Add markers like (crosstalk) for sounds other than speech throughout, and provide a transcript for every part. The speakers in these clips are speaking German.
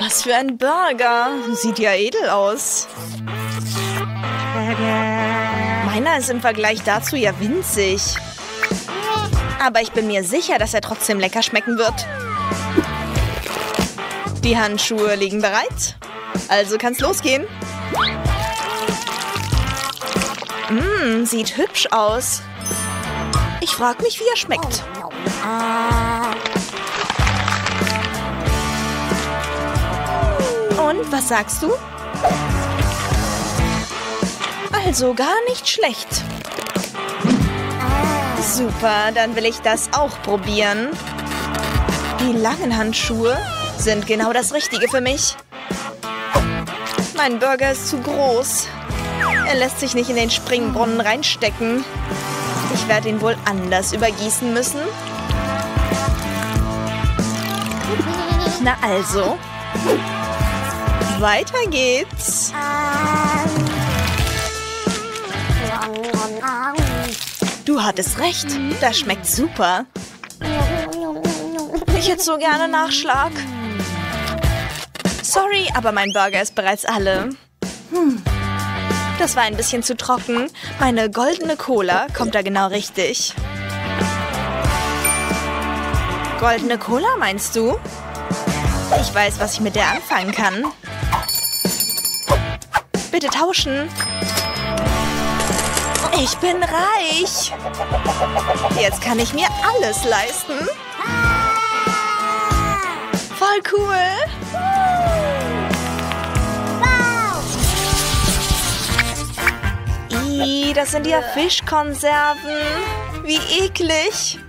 Was für ein Burger. Sieht ja edel aus. Meiner ist im Vergleich dazu ja winzig. Aber ich bin mir sicher, dass er trotzdem lecker schmecken wird. Die Handschuhe liegen bereit. Also kann's losgehen. Mmm, sieht hübsch aus. Ich frage mich, wie er schmeckt. Und was sagst du? Also gar nicht schlecht. Super, dann will ich das auch probieren. Die langen Handschuhe sind genau das Richtige für mich. Mein Burger ist zu groß. Er lässt sich nicht in den Springbrunnen reinstecken. Ich werde ihn wohl anders übergießen müssen. Na also. Weiter geht's. Du hattest recht. Das schmeckt super. Ich hätte so gerne Nachschlag. Sorry, aber mein Burger ist bereits alle. Hm. Das war ein bisschen zu trocken. Meine goldene Cola kommt da genau richtig. Goldene Cola meinst du? Ich weiß, was ich mit der anfangen kann. Bitte tauschen. Ich bin reich. Jetzt kann ich mir alles leisten. Voll cool. Ih, das sind ja Fischkonserven. Wie eklig.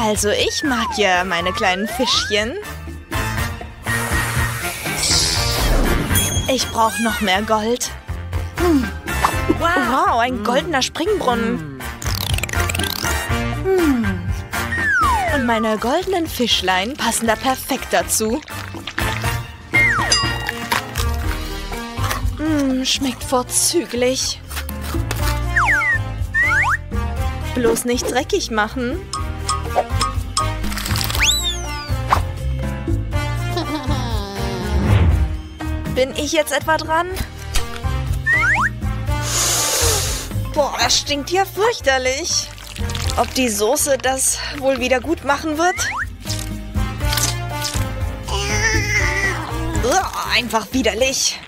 Also ich mag ja meine kleinen Fischchen. Ich brauche noch mehr Gold. Hm. Wow, ein goldener Springbrunnen. Hm. Und meine goldenen Fischlein passen da perfekt dazu. Mmh, schmeckt vorzüglich. Bloß nicht dreckig machen. Bin ich jetzt etwa dran? Boah, das stinkt ja fürchterlich. Ob die Soße das wohl wieder gut machen wird? Uah, einfach widerlich.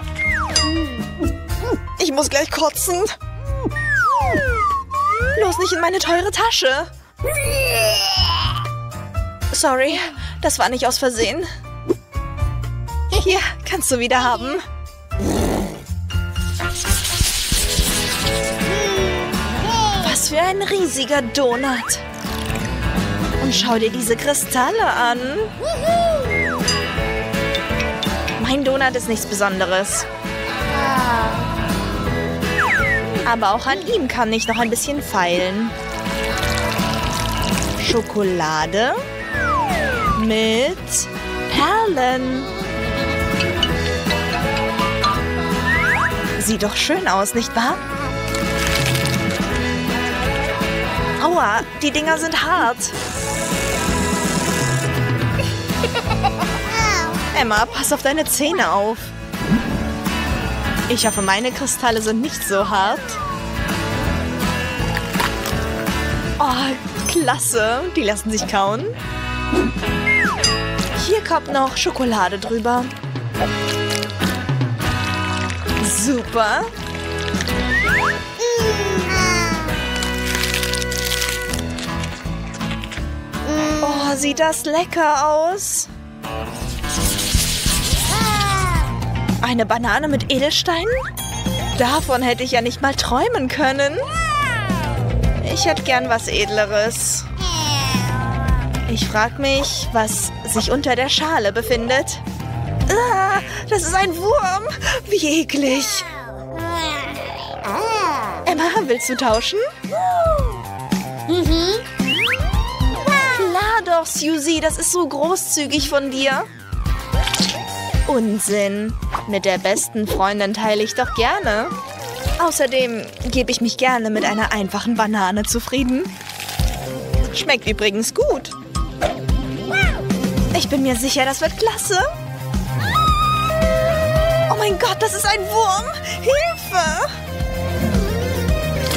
Ich muss gleich kotzen. Bloß nicht in meine teure Tasche. Sorry, das war nicht aus Versehen. Hier, kannst du wieder haben. Was für ein riesiger Donut. Und schau dir diese Kristalle an. Mein Donut ist nichts Besonderes. Aber auch an ihm kann ich noch ein bisschen feilen. Schokolade mit Perlen. Sieht doch schön aus, nicht wahr? Aua, die Dinger sind hart. Emma, pass auf deine Zähne auf. Ich hoffe, meine Kristalle sind nicht so hart. Oh, klasse. Die lassen sich kauen. Hier kommt noch Schokolade drüber. Super. Oh, sieht das lecker aus. Eine Banane mit Edelsteinen? Davon hätte ich ja nicht mal träumen können. Ich hätte gern was Edleres. Ich frage mich, was sich unter der Schale befindet. Ah, das ist ein Wurm. Wie eklig. Emma, willst du tauschen? Mhm. Klar doch, Susie. Das ist so großzügig von dir. Unsinn. Mit der besten Freundin teile ich doch gerne. Außerdem gebe ich mich gerne mit einer einfachen Banane zufrieden. Schmeckt übrigens gut. Ich bin mir sicher, das wird klasse. Oh mein Gott, das ist ein Wurm. Hilfe!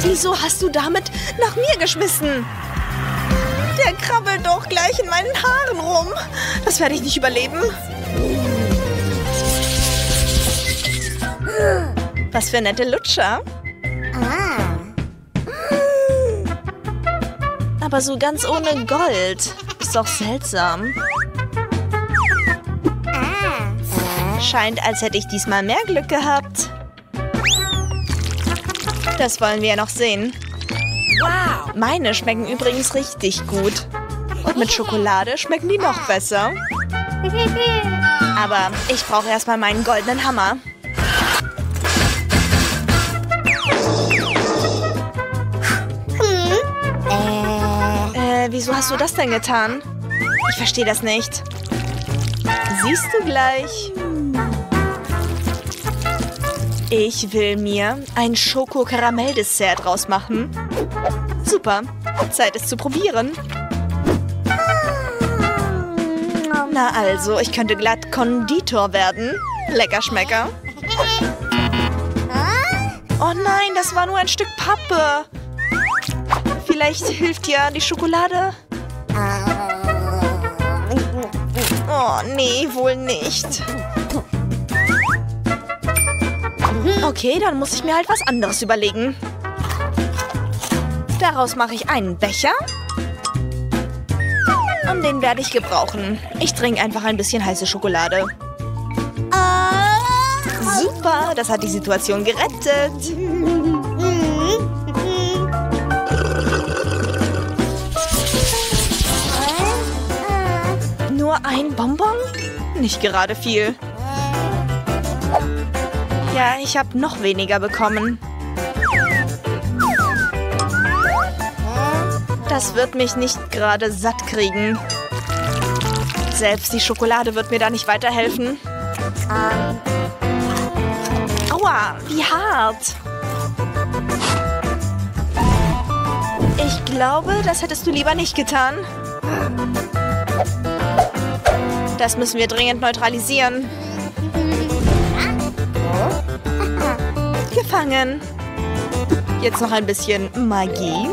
Wieso hast du damit nach mir geschmissen? Der krabbelt doch gleich in meinen Haaren rum. Das werde ich nicht überleben. Was für nette Lutscher. Aber so ganz ohne Gold. Ist doch seltsam. Scheint, als hätte ich diesmal mehr Glück gehabt. Das wollen wir ja noch sehen. Wow. Meine schmecken übrigens richtig gut. Und mit Schokolade schmecken die noch besser. Aber ich brauche erstmal meinen goldenen Hammer. Äh, wieso hast du das denn getan? Ich verstehe das nicht. Siehst du gleich. Ich will mir ein Schoko-Karamell-Dessert draus machen. Super. Zeit es zu probieren. Na also, ich könnte glatt Konditor werden. Lecker Schmecker. Oh nein, das war nur ein Stück Pappe. Vielleicht hilft ja die Schokolade? Oh, nee, wohl nicht. Okay, dann muss ich mir halt was anderes überlegen. Daraus mache ich einen Becher. Und den werde ich gebrauchen. Ich trinke einfach ein bisschen heiße Schokolade. Super, das hat die Situation gerettet. Nur ein Bonbon? Nicht gerade viel. Ja, ich habe noch weniger bekommen. Das wird mich nicht gerade satt kriegen. Selbst die Schokolade wird mir da nicht weiterhelfen. Aua, wie hart. Ich glaube, das hättest du lieber nicht getan. Das müssen wir dringend neutralisieren. Gefangen. Jetzt noch ein bisschen Magie.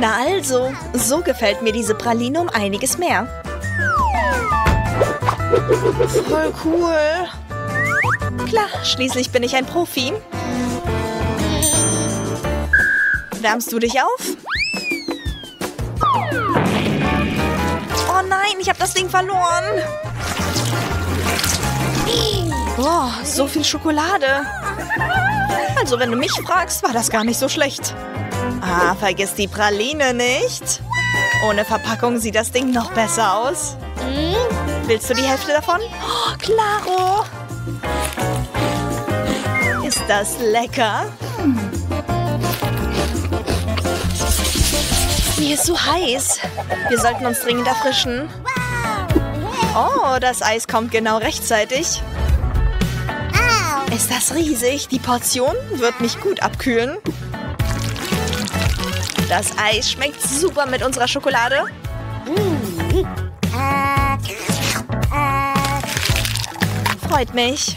Na also, so gefällt mir diese Praline um einiges mehr. Voll cool. Klar, schließlich bin ich ein Profi. Wärmst du dich auf? Oh nein, ich habe das Ding verloren. Oh, so viel Schokolade. Also, wenn du mich fragst, war das gar nicht so schlecht. Ah, vergiss die Praline nicht. Ohne Verpackung sieht das Ding noch besser aus. Willst du die Hälfte davon? Oh, klaro. Ist das lecker? Mir ist so heiß. Wir sollten uns dringend erfrischen. Oh, das Eis kommt genau rechtzeitig. Ist das riesig? Die Portion wird mich gut abkühlen. Das Eis schmeckt super mit unserer Schokolade. Freut mich.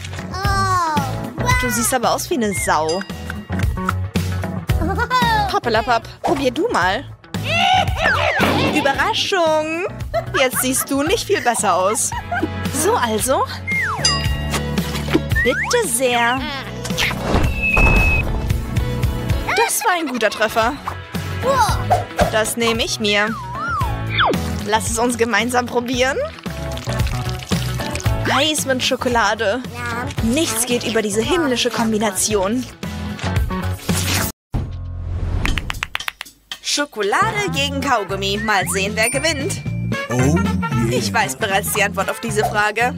Du siehst aber aus wie eine Sau. Hoppelapapp, probier du mal. Überraschung! Jetzt siehst du nicht viel besser aus. So also. Bitte sehr. Das war ein guter Treffer. Das nehme ich mir. Lass es uns gemeinsam probieren. Eis mit Schokolade. Nichts geht über diese himmlische Kombination. Schokolade gegen Kaugummi. Mal sehen, wer gewinnt. Oh Ich weiß bereits die Antwort auf diese Frage.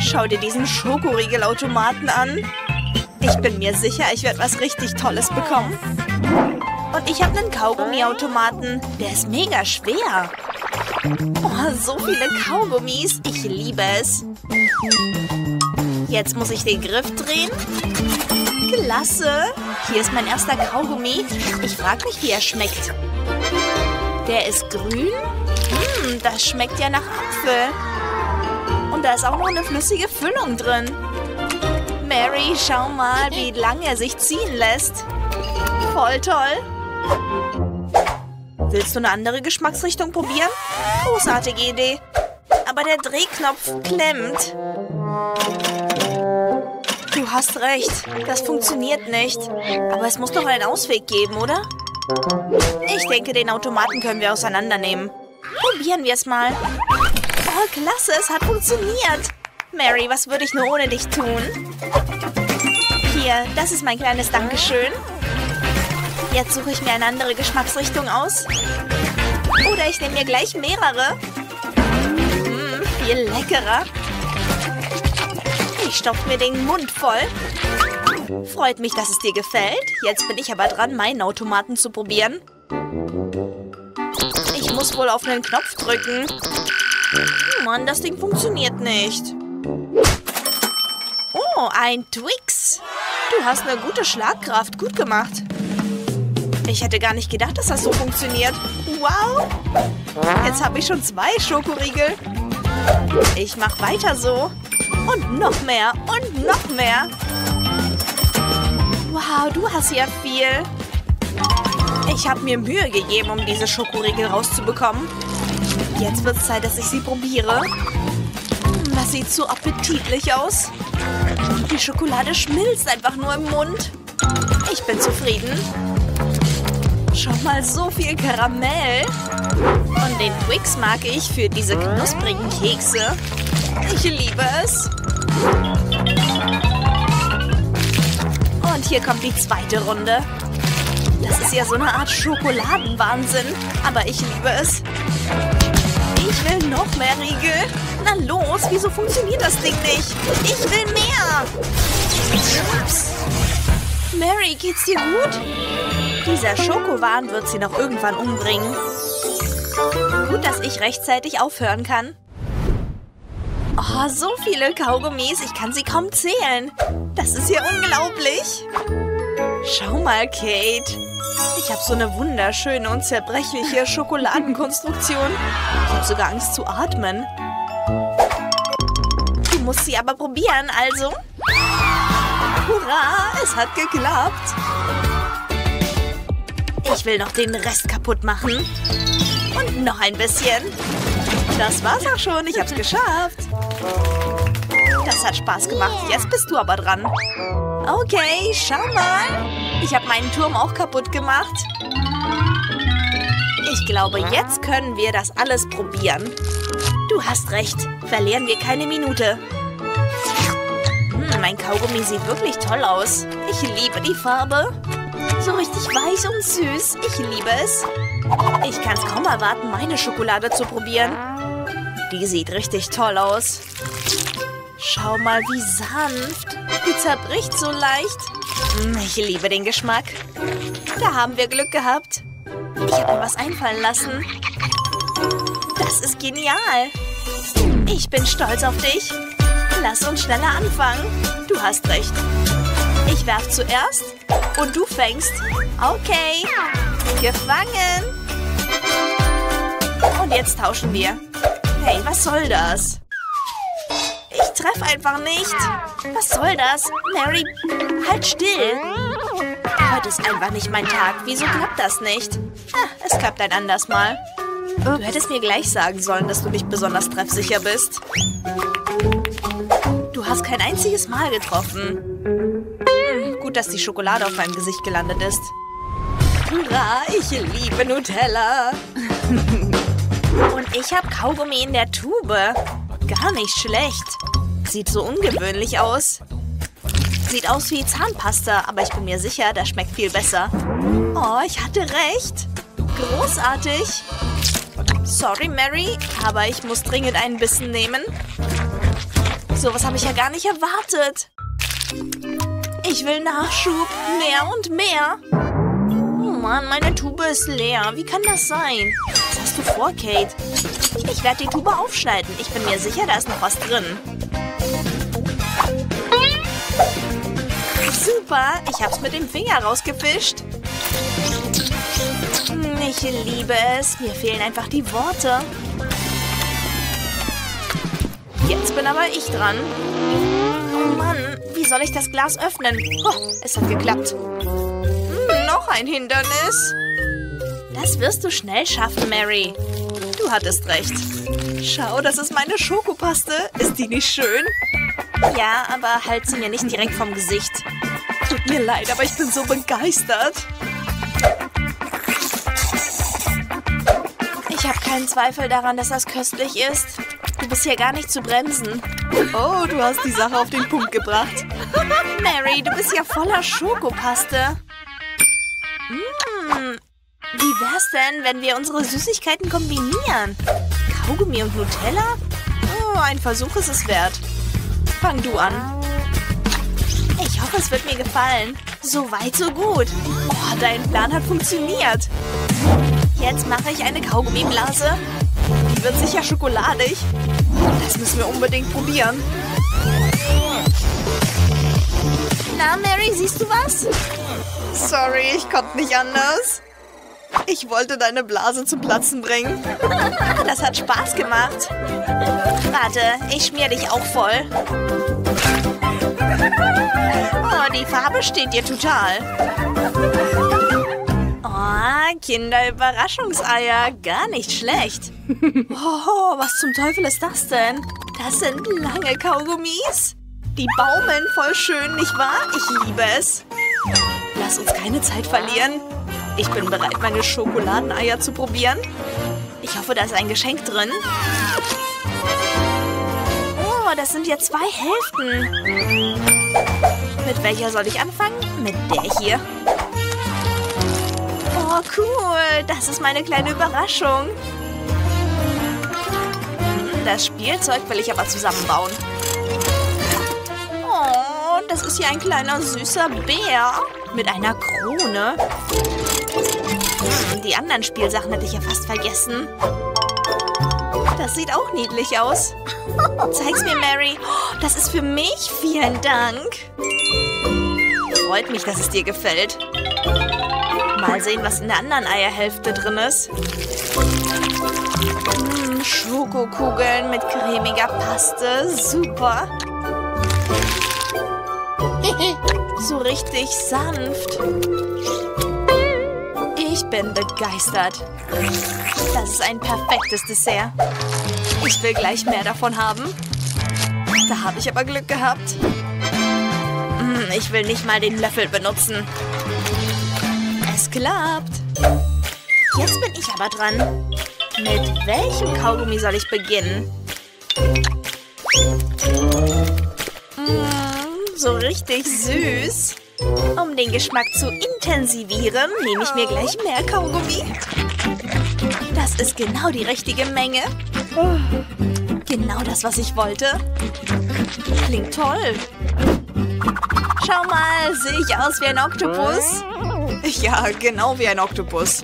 Schau dir diesen Schokoriegelautomaten an. Ich bin mir sicher, ich werde was richtig Tolles bekommen. Und ich habe einen Kaugummiautomaten. Der ist mega schwer. Oh, so viele Kaugummis. Ich liebe es. Jetzt muss ich den Griff drehen. Klasse. Hier ist mein erster Kaugummi. Ich frage mich, wie er schmeckt. Der ist grün Hm, das schmeckt ja nach Apfel. Und da ist auch noch eine flüssige Füllung drin. Mary, schau mal, wie lange er sich ziehen lässt. Voll toll. Willst du eine andere Geschmacksrichtung probieren? Großartige Idee. Aber der Drehknopf klemmt. Du hast recht. Das funktioniert nicht. Aber es muss doch einen Ausweg geben, oder? Ich denke, den Automaten können wir auseinandernehmen. Probieren wir es mal. Klasse, es hat funktioniert. Mary, was würde ich nur ohne dich tun? Hier, das ist mein kleines Dankeschön. Jetzt suche ich mir eine andere Geschmacksrichtung aus. Oder ich nehme mir gleich mehrere. Mmh, viel leckerer. Ich stopfe mir den Mund voll. Freut mich, dass es dir gefällt. Jetzt bin ich aber dran, meinen Automaten zu probieren. Ich muss wohl auf einen Knopf drücken. Mann, das Ding funktioniert nicht. Oh, ein Twix. Du hast eine gute Schlagkraft. Gut gemacht. Ich hätte gar nicht gedacht, dass das so funktioniert. Wow! Jetzt habe ich schon zwei Schokoriegel. Ich mache weiter so. Und noch mehr und noch mehr. Wow, du hast ja viel. Ich habe mir Mühe gegeben, um diese Schokoriegel rauszubekommen. Jetzt wird es Zeit, dass ich sie probiere. Das sieht so appetitlich aus. Die Schokolade schmilzt einfach nur im Mund. Ich bin zufrieden. Schau mal, so viel Karamell. Und den Twix mag ich für diese knusprigen Kekse. Ich liebe es. Und hier kommt die zweite Runde. Das ist ja so eine Art Schokoladenwahnsinn. Aber ich liebe es. Ich will noch mehr Riegel. Na los, wieso funktioniert das Ding nicht? Ich will mehr. Ups. Mary, geht's dir gut? Dieser Schokowahn wird sie noch irgendwann umbringen. Gut, dass ich rechtzeitig aufhören kann. Oh, so viele Kaugummis, ich kann sie kaum zählen. Das ist ja unglaublich. Schau mal, Kate. Ich habe so eine wunderschöne und zerbrechliche Schokoladenkonstruktion. Ich habe sogar Angst zu atmen. Du musst sie aber probieren, also. Hurra, es hat geklappt. Ich will noch den Rest kaputt machen. Und noch ein bisschen. Das war's auch schon. Ich hab's geschafft. Das hat Spaß gemacht. Jetzt bist du aber dran. Okay, schau mal. Ich habe meinen Turm auch kaputt gemacht. Ich glaube, jetzt können wir das alles probieren. Du hast recht. Verlieren wir keine Minute. Hm, mein Kaugummi sieht wirklich toll aus. Ich liebe die Farbe. So richtig weich und süß. Ich liebe es. Ich kann es kaum erwarten, meine Schokolade zu probieren. Die sieht richtig toll aus. Schau mal, wie sanft. Die zerbricht so leicht. Hm, ich liebe den Geschmack. Da haben wir Glück gehabt. Ich habe mir was einfallen lassen. Das ist genial. Ich bin stolz auf dich. Lass uns schneller anfangen. Du hast recht. Ich werf zuerst und du fängst. Okay. Gefangen. Und jetzt tauschen wir. Hey, was soll das? Ich treffe einfach nicht. Was soll das? Mary, halt still. Heute ist einfach nicht mein Tag. Wieso klappt das nicht? Ah, es klappt ein anders Mal. Du hättest mir gleich sagen sollen, dass du nicht besonders treffsicher bist. Du hast kein einziges Mal getroffen. Hm, gut, dass die Schokolade auf meinem Gesicht gelandet ist. Hurra, ich liebe Nutella. (laughs) Und ich habe Kaugummi in der Tube. Gar nicht schlecht. Sieht so ungewöhnlich aus. Sieht aus wie Zahnpasta, aber ich bin mir sicher, das schmeckt viel besser. Oh, ich hatte recht. Großartig. Sorry, Mary, aber ich muss dringend einen Bissen nehmen. Sowas habe ich ja gar nicht erwartet. Ich will Nachschub. Mehr und mehr. Oh Mann, meine Tube ist leer. Wie kann das sein? Was hast du vor, Kate? Ich werde die Tube aufschneiden. Ich bin mir sicher, da ist noch was drin. Super, ich hab's mit dem Finger rausgefischt. Ich Ich liebe es. Mir fehlen einfach die Worte. Jetzt bin aber ich dran. Oh Mann, wie soll ich das Glas öffnen? Oh, es hat geklappt. Hm, noch ein Hindernis. Das wirst du schnell schaffen, Mary. Du hattest recht. Schau, das ist meine Schokopaste. Ist die nicht schön? Ja, aber halt sie mir nicht direkt vom Gesicht. Tut mir leid, aber ich bin so begeistert. Ich habe keinen Zweifel daran, dass das köstlich ist. Du bist hier gar nicht zu bremsen. Oh, du hast die Sache auf den Punkt gebracht. (laughs) Mary, du bist ja voller Schokopaste. Mmh. Wie wär's denn, wenn wir unsere Süßigkeiten kombinieren? Kaugummi und Nutella? Oh, ein Versuch ist es wert. Fang du an. Es wird mir gefallen. So weit, so gut. Oh, dein Plan hat funktioniert. Jetzt mache ich eine Kaugummiblase. Die wird sicher schokoladig. Das müssen wir unbedingt probieren. Na, Mary, siehst du was? Sorry, ich konnte nicht anders. Ich wollte deine Blase zum Platzen bringen. (laughs) Das hat Spaß gemacht. Warte, ich schmier dich auch voll. Die Farbe steht dir total. Oh, Kinderüberraschungseier. Gar nicht schlecht. (laughs) Oh, was zum Teufel ist das denn? Das sind lange Kaugummis. Die baumeln voll schön, nicht wahr? Ich liebe es. Lass uns keine Zeit verlieren. Ich bin bereit, meine Schokoladeneier zu probieren. Ich hoffe, da ist ein Geschenk drin. Oh, das sind ja zwei Hälften. Mit welcher soll ich anfangen? Mit der hier. Oh, cool. Das ist meine kleine Überraschung. Das Spielzeug will ich aber zusammenbauen. Oh, das ist hier ein kleiner süßer Bär mit einer Krone. Hm, die anderen Spielsachen hätte ich ja fast vergessen. Das sieht auch niedlich aus. Zeig's mir, Mary. Das ist für mich. Vielen Dank. Freut mich, dass es dir gefällt. Mal sehen, was in der anderen Eierhälfte drin ist. Mmh, Schokokugeln mit cremiger Paste. Super. (laughs) so richtig sanft. Bin begeistert. Das ist ein perfektes Dessert. Ich will gleich mehr davon haben. Da habe ich aber Glück gehabt. Hm, ich will nicht mal den Löffel benutzen. Es klappt. Jetzt bin ich aber dran. Mit welchem Kaugummi soll ich beginnen? Mmh, so richtig süß. Um den Geschmack zu intensivieren, nehme ich mir gleich mehr Kaugummi. Das ist genau die richtige Menge. Genau das, was ich wollte. Klingt toll. Schau mal, sehe ich aus wie ein Oktopus? Ja, genau wie ein Oktopus.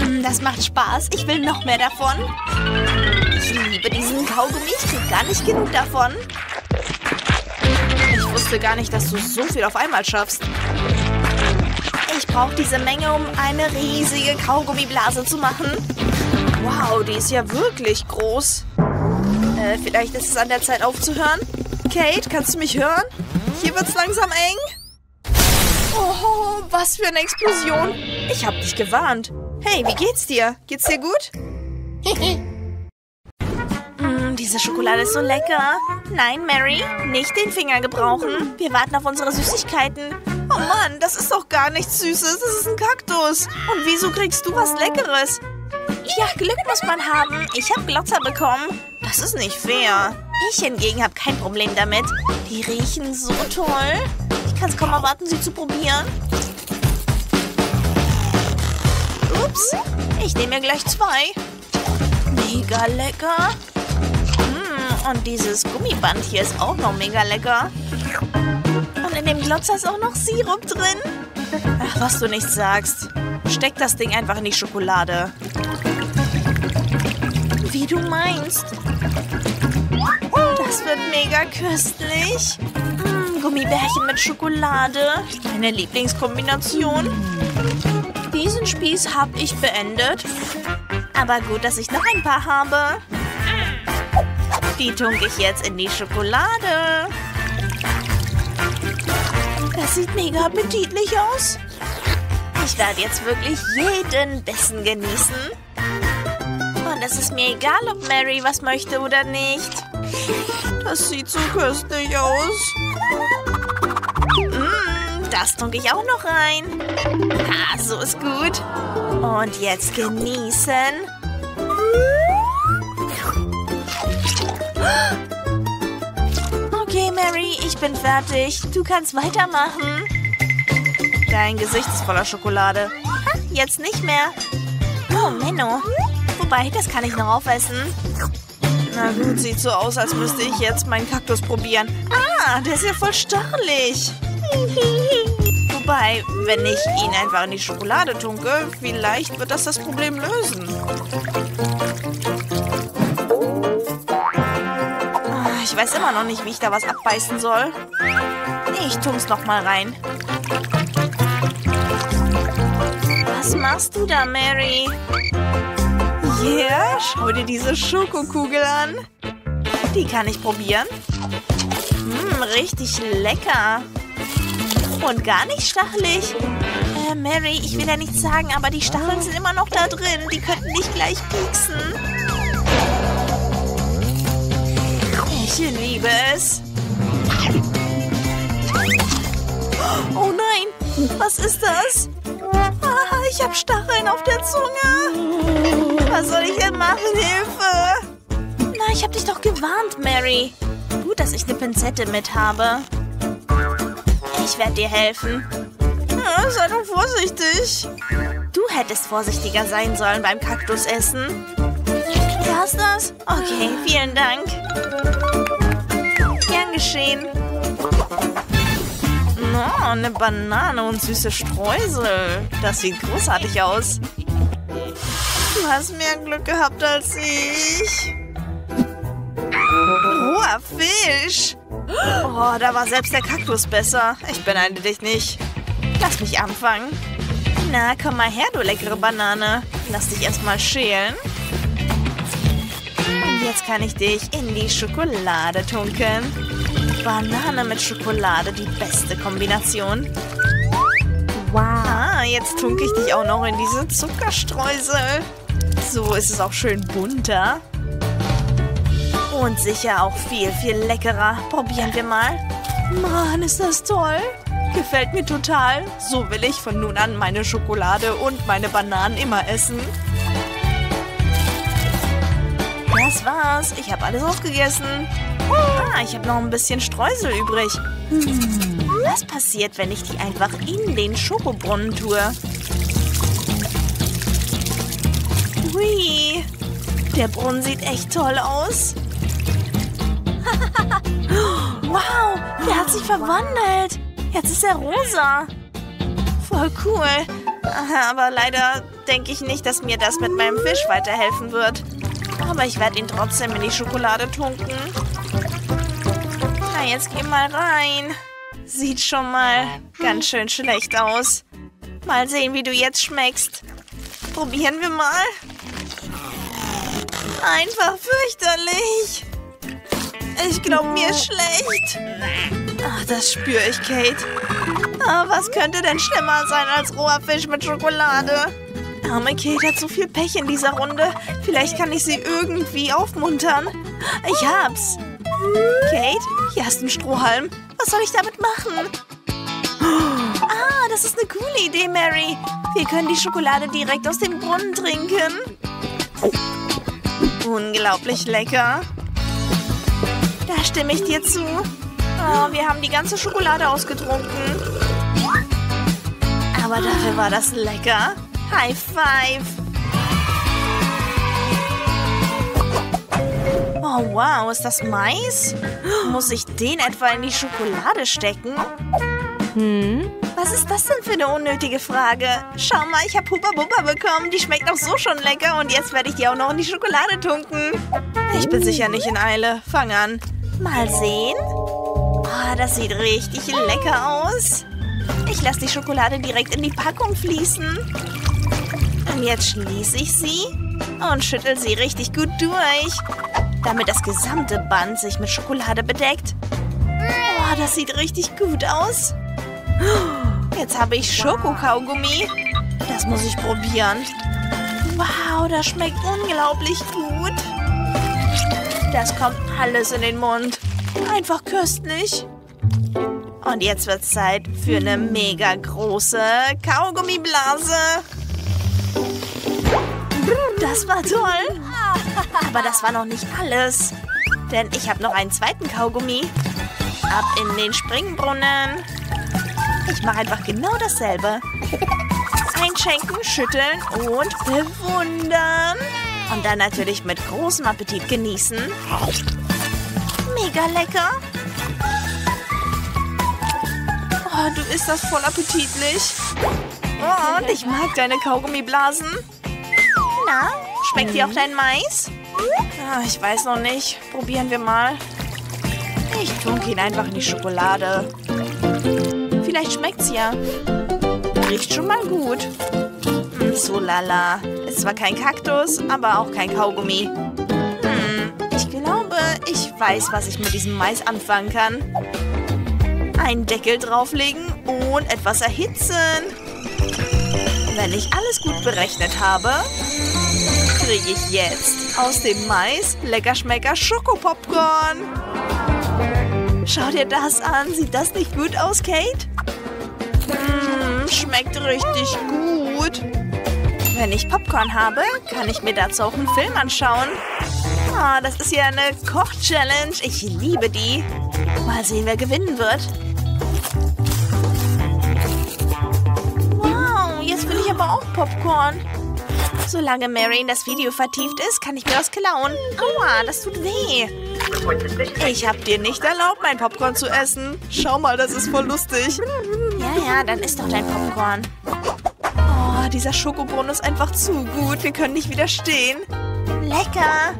Mm, das macht Spaß. Ich will noch mehr davon. Ich liebe diesen Kaugummi. Ich kriege gar nicht genug davon. Wusste gar nicht, dass du so viel auf einmal schaffst. Ich brauche diese Menge, um eine riesige Kaugummiblase zu machen. Wow, die ist ja wirklich groß. Äh, vielleicht ist es an der Zeit aufzuhören. Kate, kannst du mich hören? Hier wird's langsam eng. Oh, was für eine Explosion. Ich hab dich gewarnt. Hey, wie geht's dir? Geht's dir gut? (laughs) diese Schokolade ist so lecker. Nein, Mary, nicht den Finger gebrauchen. Wir warten auf unsere Süßigkeiten. Oh Mann, das ist doch gar nichts Süßes. Das ist ein Kaktus. Und wieso kriegst du was Leckeres? Ja, Glück muss man haben. Ich habe Glotzer bekommen. Das ist nicht fair. Ich hingegen habe kein Problem damit. Die riechen so toll. Ich kann es kaum erwarten, sie zu probieren. Ups, ich nehme mir gleich zwei. Mega lecker. Und dieses Gummiband hier ist auch noch mega lecker. Und in dem Glotzer ist auch noch Sirup drin. Ach, was du nicht sagst. Steck das Ding einfach in die Schokolade. Wie du meinst. Das wird mega köstlich. Mm, Gummibärchen mit Schokolade. Meine Lieblingskombination. Die Diesen Spieß habe ich beendet. Aber gut, dass ich noch ein paar habe. Die tunke ich jetzt in die Schokolade. Das sieht mega appetitlich aus. Ich werde jetzt wirklich jeden Bissen genießen. Und es ist mir egal, ob Mary was möchte oder nicht. Das sieht so köstlich aus. Mm, das tunke ich auch noch rein. Ah, so ist gut. Und jetzt genießen. Okay, Mary, ich bin fertig. Du kannst weitermachen. Dein Gesicht ist voller Schokolade. Ha, jetzt nicht mehr. Oh, Menno. Wobei, das kann ich noch aufessen. Na gut, sieht so aus, als müsste ich jetzt meinen Kaktus probieren. Ah, der ist ja voll stachelig. (laughs) Wobei, wenn ich ihn einfach in die Schokolade tunke, vielleicht wird das das Problem lösen. Ich weiß immer noch nicht, wie ich da was abbeißen soll. Ich tunk's noch mal rein. Was machst du da, Mary? Yeah, schau dir diese Schokokugel an. Die kann ich probieren. Mmm, richtig lecker. Und gar nicht stachelig. Äh, Mary, ich will ja nichts sagen, aber die Stacheln sind immer noch da drin. Die könnten dich gleich pieksen. Ich liebe es. Oh nein, was ist das? Ah, ich habe Stacheln auf der Zunge. Was soll ich denn machen? Hilfe! Na, ich habe dich doch gewarnt, Mary. Gut, dass ich eine Pinzette mit habe. Ich werde dir helfen. Ja, sei doch vorsichtig. Du hättest vorsichtiger sein sollen beim Kaktusessen. War's das? Okay, vielen Dank. Geschehen. Oh, eine Banane und süße Streusel. Das sieht großartig aus. Du hast mehr Glück gehabt als ich. Roher Fisch. Oh, da war selbst der Kaktus besser. Ich beneide dich nicht. Lass mich anfangen. Na, komm mal her, du leckere Banane. Lass dich erstmal schälen. Und jetzt kann ich dich in die Schokolade tunken. Banane mit Schokolade, die beste Kombination. Wow. Ah, jetzt tunke ich dich auch noch in diese Zuckerstreusel. So ist es auch schön bunter. Und sicher auch viel, viel leckerer. Probieren wir mal. Mann, ist das toll. Gefällt mir total. So will ich von nun an meine Schokolade und meine Bananen immer essen. Das war's. Ich habe alles aufgegessen. Ah, ich habe noch ein bisschen Streusel übrig. Hm, was passiert, wenn ich die einfach in den Schokobrunnen tue? Hui, der Brunnen sieht echt toll aus. (laughs) wow, der hat sich verwandelt. Jetzt ist er rosa. Voll cool. Aber leider denke ich nicht, dass mir das mit meinem Fisch weiterhelfen wird. Aber ich werde ihn trotzdem in die Schokolade tunken. Na, jetzt geh mal rein. Sieht schon mal ganz schön schlecht aus. Mal sehen, wie du jetzt schmeckst. Probieren wir mal. Einfach fürchterlich. Ich glaube, mir ist schlecht. Ach, das spüre ich, Kate. Ah, was könnte denn schlimmer sein als roher Fisch mit Schokolade? Arme Kate hat so viel Pech in dieser Runde. Vielleicht kann ich sie irgendwie aufmuntern. Ich hab's. Kate, hier hast du einen Strohhalm. Was soll ich damit machen? Ah, das ist eine coole Idee, Mary. Wir können die Schokolade direkt aus dem Brunnen trinken. Unglaublich lecker. Da stimme ich dir zu. Oh, wir haben die ganze Schokolade ausgetrunken. Aber dafür war das lecker. High Five. Oh, wow, ist das Mais? Muss ich den etwa in die Schokolade stecken? Hm? Was ist das denn für eine unnötige Frage? Schau mal, ich habe Huba Bubba bekommen. Die schmeckt doch so schon lecker und jetzt werde ich die auch noch in die Schokolade tunken. Ich bin sicher nicht in Eile. Fang an. Mal sehen. Oh, das sieht richtig lecker aus. Ich lasse die Schokolade direkt in die Packung fließen. Und jetzt schließe ich sie und schüttel sie richtig gut durch, damit das gesamte Band sich mit Schokolade bedeckt. Oh, das sieht richtig gut aus. Jetzt habe ich Schokokaugummi. Das muss ich probieren. Wow, das schmeckt unglaublich gut. Das kommt alles in den Mund. Einfach köstlich. Und jetzt wird es Zeit für eine mega große Kaugummiblase. Das war toll. Aber das war noch nicht alles. Denn ich habe noch einen zweiten Kaugummi. Ab in den Springbrunnen. Ich mache einfach genau dasselbe. Einschenken, schütteln und bewundern. Und dann natürlich mit großem Appetit genießen. Mega lecker. Oh, du isst das voll appetitlich. Oh, und ich mag deine Kaugummiblasen. Na, schmeckt dir auch dein Mais? Ah, ich weiß noch nicht. Probieren wir mal. Ich tunke ihn einfach in die Schokolade. Vielleicht schmeckt's ja. Riecht schon mal gut. Hm, so lala. Ist zwar kein Kaktus, aber auch kein Kaugummi. Hm, ich glaube, ich weiß, was ich mit diesem Mais anfangen kann. Einen Deckel drauflegen und etwas erhitzen. Wenn ich alles gut berechnet habe, kriege ich jetzt aus dem Mais lecker Schmecker Schokopopcorn. Schau dir das an. Sieht das nicht gut aus, Kate? Mmh, schmeckt richtig gut. Wenn ich Popcorn habe, kann ich mir dazu auch einen Film anschauen. Ah, das ist ja eine Koch-Challenge. Ich liebe die. Mal sehen, wer gewinnen wird. Aber auch Popcorn. Solange Mary in das Video vertieft ist, kann ich mir was klauen. Aua, das tut weh. Ich hab dir nicht erlaubt, mein Popcorn zu essen. Schau mal, das ist voll lustig. Ja, ja, dann isst doch dein Popcorn. Oh, dieser Schokobrunnen ist einfach zu gut. Wir können nicht widerstehen. Lecker.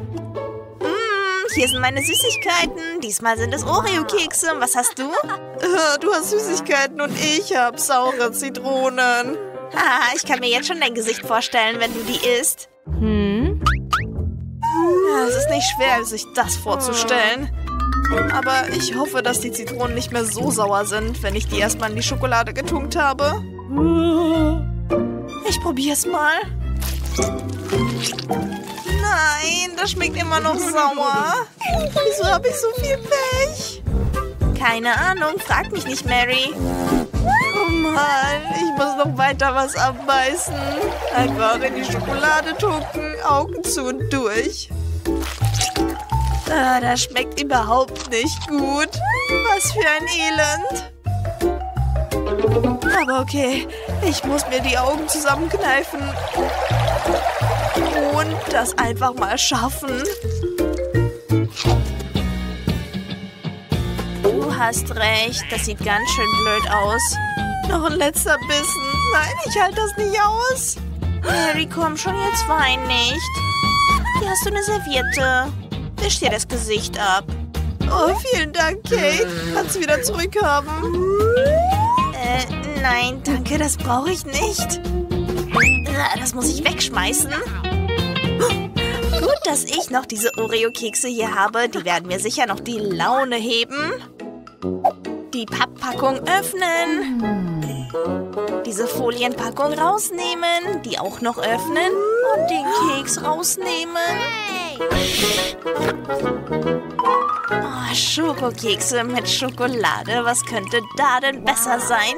Mmh, hier sind meine Süßigkeiten. Diesmal sind es Oreo-Kekse. Was hast du? (laughs) Du hast Süßigkeiten und ich hab saure Zitronen. Ah, ich kann mir jetzt schon dein Gesicht vorstellen, wenn du die isst. Hm? Ja, es ist nicht schwer, sich das vorzustellen. Aber ich hoffe, dass die Zitronen nicht mehr so sauer sind, wenn ich die erstmal in die Schokolade getunkt habe. Ich probier's mal. Nein, das schmeckt immer noch sauer. Wieso habe ich so viel Pech? Keine Ahnung, frag mich nicht, Mary. Oh Mann, ich muss noch weiter was abbeißen. Einfach in die Schokolade tunken, Augen zu und durch. Ah, das schmeckt überhaupt nicht gut. Was für ein Elend. Aber okay, ich muss mir die Augen zusammenkneifen. Und das einfach mal schaffen. Du hast recht, das sieht ganz schön blöd aus. Noch ein letzter Bissen. Nein, ich halte das nicht aus. Harry, komm schon, jetzt wein nicht. Hier hast du eine Serviette. Wisch dir das Gesicht ab. Oh, vielen Dank, Kate. Kannst du wieder zurückhaben? Äh, nein, danke, das brauche ich nicht. Das muss ich wegschmeißen. Gut, dass ich noch diese Oreo-Kekse hier habe. Die werden mir sicher noch die Laune heben. Die Papppackung öffnen. Diese Folienpackung rausnehmen. Die auch noch öffnen. Und den Keks rausnehmen. Oh, Schokokekse mit Schokolade. Was könnte da denn besser sein?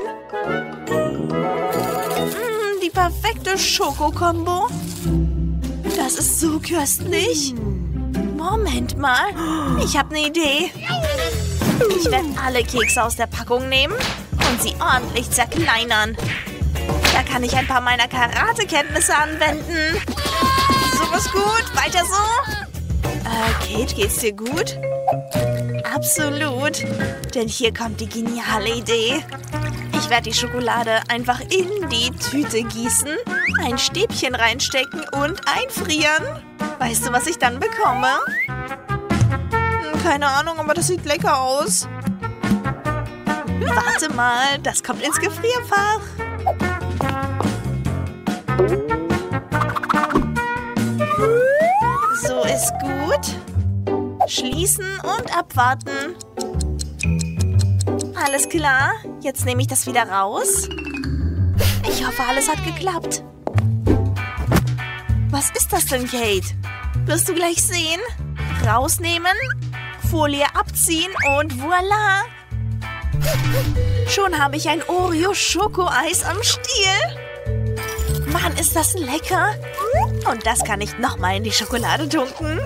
Mm, die perfekte Schokokombo. Das ist so köstlich. Moment mal. Ich habe eine Idee. Ich werde alle Kekse aus der Packung nehmen und sie ordentlich zerkleinern. Da kann ich ein paar meiner Karatekenntnisse anwenden. Sowas gut. Weiter so. Äh, Kate, geht's dir gut? Absolut. Denn hier kommt die geniale Idee. Ich werde die Schokolade einfach in die Tüte gießen, ein Stäbchen reinstecken und einfrieren. Weißt du, was ich dann bekomme? Keine Ahnung, aber das sieht lecker aus. Warte mal, das kommt ins Gefrierfach. So ist gut. Schließen und abwarten. Alles klar, jetzt nehme ich das wieder raus. Ich hoffe, alles hat geklappt. Was ist das denn, Kate? Wirst du gleich sehen? Rausnehmen Folie abziehen und voilà! Schon habe ich ein Oreo-Schokoeis am Stiel. Mann, ist das lecker. Und das kann ich nochmal in die Schokolade tunken.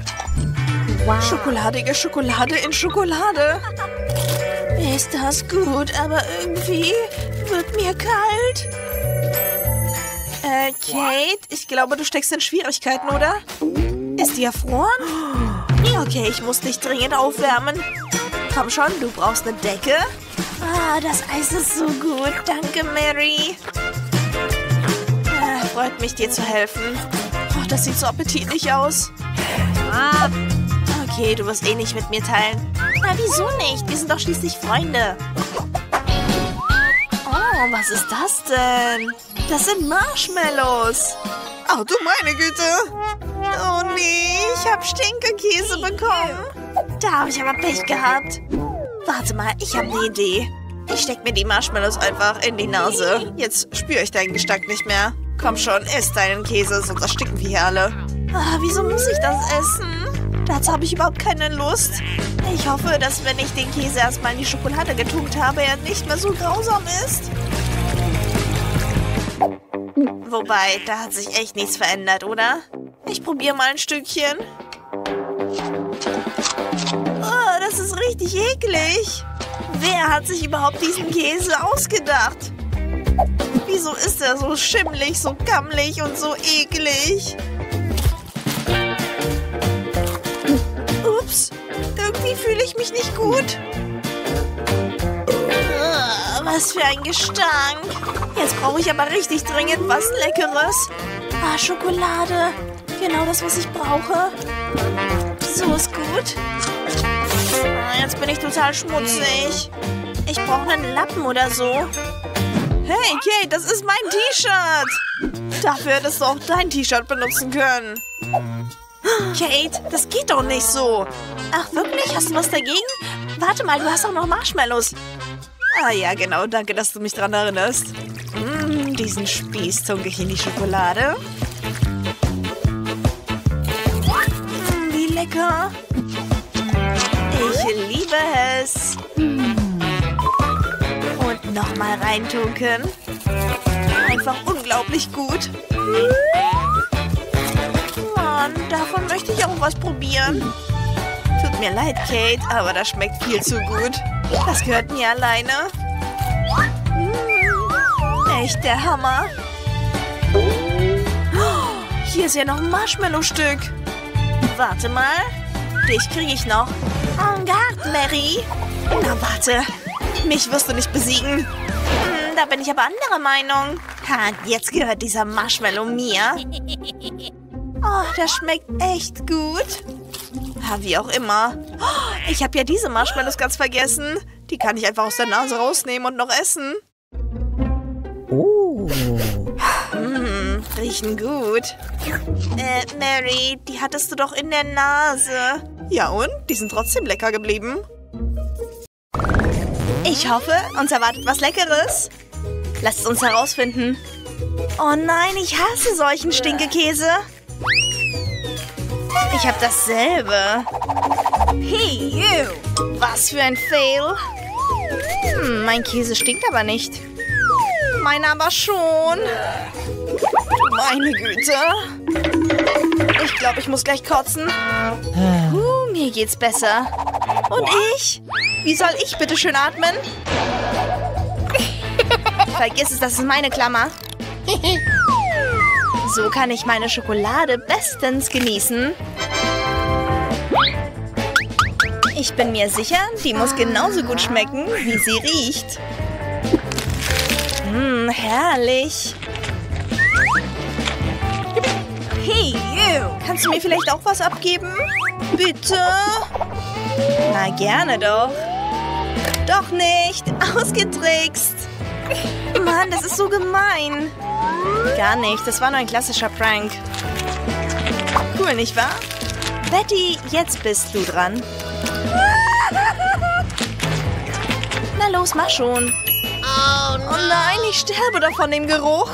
Wow. Schokoladige Schokolade in Schokolade. Ist das gut, aber irgendwie wird mir kalt. Äh, Kate, ich glaube, du steckst in Schwierigkeiten, oder? Ist die erfroren? Okay, ich muss dich dringend aufwärmen. Komm schon, du brauchst eine Decke. Ah, das Eis ist so gut. Danke, Mary. Ah, freut mich, dir zu helfen. Oh, das sieht so appetitlich aus. Ah. Okay, du wirst eh nicht mit mir teilen. Na, wieso nicht? Wir sind doch schließlich Freunde. Oh, was ist das denn? Das sind Marshmallows. Oh, du meine Güte. Oh nee, ich habe Stinkekäse bekommen. Da habe ich aber Pech gehabt. Warte mal, ich habe eine Idee. Ich steck mir die Marshmallows einfach in die Nase. Jetzt spüre ich deinen Gestank nicht mehr. Komm schon, iss deinen Käse, sonst ersticken wir hier alle. Ah, wieso muss ich das essen? Dazu habe ich überhaupt keine Lust. Ich hoffe, dass wenn ich den Käse erstmal in die Schokolade getunkt habe, er nicht mehr so grausam ist. Wobei, da hat sich echt nichts verändert, oder? Ich probiere mal ein Stückchen. Oh, das ist richtig eklig. Wer hat sich überhaupt diesen Käse ausgedacht? Wieso ist er so schimmlig, so gammelig und so eklig? Ups, irgendwie fühle ich mich nicht gut. Was für ein Gestank. Jetzt brauche ich aber richtig dringend was Leckeres. Ah, Schokolade. Genau das, was ich brauche. So ist gut. Ah, jetzt bin ich total schmutzig. Ich brauche einen Lappen oder so. Hey, Kate, das ist mein T-Shirt. Dafür hättest du auch dein T-Shirt benutzen können. Kate, das geht doch nicht so. Ach, wirklich? Hast du was dagegen? Warte mal, du hast auch noch Marshmallows. Ah ja, genau. Danke, dass du mich daran erinnerst. Mm, diesen Spieß tunke ich in die Schokolade. Mm, wie lecker. Ich liebe es. Und nochmal reintunken. Einfach unglaublich gut. Mann, davon möchte ich auch was probieren. Tut mir leid, Kate, aber das schmeckt viel zu gut. Das gehört mir alleine. Mmh, echt der Hammer. Oh, hier ist ja noch ein Marshmallow-Stück. Warte mal. Dich kriege ich noch. En garde, Mary. Na, warte. Mich wirst du nicht besiegen. Hm, da bin ich aber anderer Meinung. Ha, jetzt gehört dieser Marshmallow mir. Oh, das schmeckt echt gut. Wie auch immer. Oh, ich habe ja diese Marshmallows ganz vergessen. Die kann ich einfach aus der Nase rausnehmen und noch essen. Oh. Mmh, riechen gut. Äh, Mary, die hattest du doch in der Nase. Ja und? Die sind trotzdem lecker geblieben. Ich hoffe, uns erwartet was Leckeres. Lasst es uns herausfinden. Oh nein, ich hasse solchen Stinkekäse. Ich habe dasselbe. Hey, you! Was für ein Fail. Hm, mein Käse stinkt aber nicht. Mein aber schon. Meine Güte. Ich glaube, ich muss gleich kotzen. Uh, mir geht's besser. Und ich? Wie soll ich bitte schön atmen? (laughs) Vergiss es, das ist meine Klammer. (laughs) So kann ich meine Schokolade bestens genießen. Ich bin mir sicher, die muss genauso gut schmecken, wie sie riecht. Mmm, herrlich. Hey, you! Kannst du mir vielleicht auch was abgeben? Bitte? Na, gerne doch. Doch nicht. Ausgetrickst. Mann, das ist so gemein. Gar nicht. Das war nur ein klassischer Prank. Cool, nicht wahr? Betty, jetzt bist du dran. Na los, mach schon. Oh nein, ich sterbe doch von dem Geruch.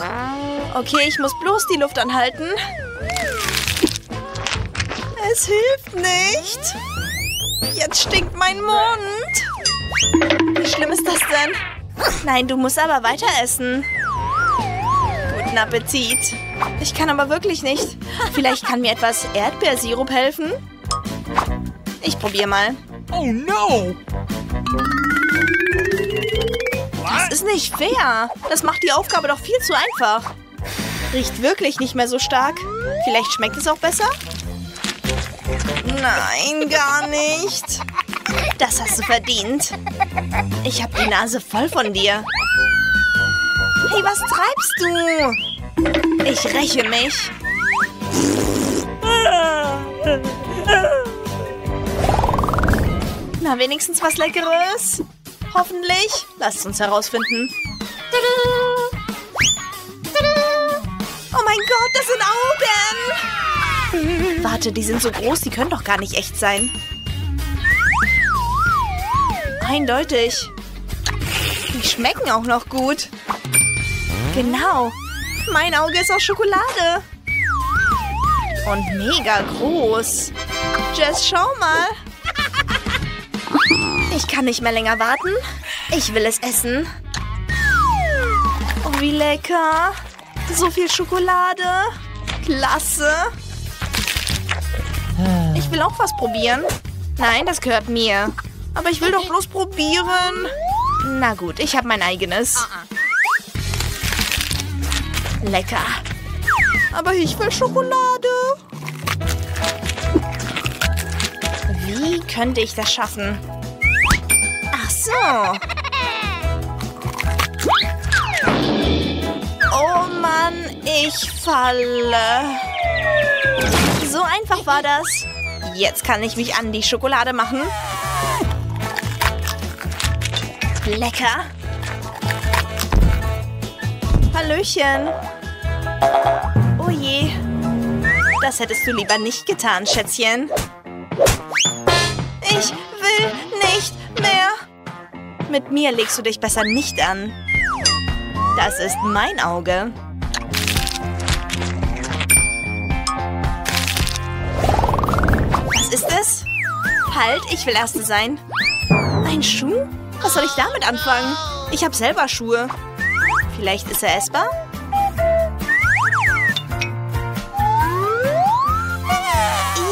Okay, ich muss bloß die Luft anhalten. Es hilft nicht. Jetzt stinkt mein Mund. Wie schlimm ist das denn? Nein, du musst aber weiter essen. Guten Appetit. Ich kann aber wirklich nicht. Vielleicht kann mir etwas Erdbeersirup helfen. Ich probiere mal. Oh no! Das ist nicht fair. Das macht die Aufgabe doch viel zu einfach. Riecht wirklich nicht mehr so stark. Vielleicht schmeckt es auch besser? Nein, gar nicht. Das hast du verdient. Ich habe die Nase voll von dir. Hey, was treibst du? Ich räche mich. Na, wenigstens was Leckeres. Hoffentlich. Lasst uns herausfinden. Oh mein Gott, das sind Augen! Warte, die sind so groß, die können doch gar nicht echt sein. Eindeutig. Die schmecken auch noch gut. Genau. Mein Auge ist aus Schokolade. Und mega groß. Jess, schau mal. Ich kann nicht mehr länger warten. Ich will es essen. Oh, wie lecker. So viel Schokolade. Klasse. Ich will auch was probieren. Nein, das gehört mir. Aber ich will doch bloß probieren. Na gut, ich habe mein eigenes. Lecker. Aber ich will Schokolade. Wie könnte ich das schaffen? So. Oh Mann, ich falle. So einfach war das. Jetzt kann ich mich an die Schokolade machen. Lecker. Hallöchen. Oh je. Das hättest du lieber nicht getan, Schätzchen. Ich will. Mit mir legst du dich besser nicht an. Das ist mein Auge. Was ist es? Halt, ich will Erste sein. Ein Schuh? Was soll ich damit anfangen? Ich habe selber Schuhe. Vielleicht ist er essbar?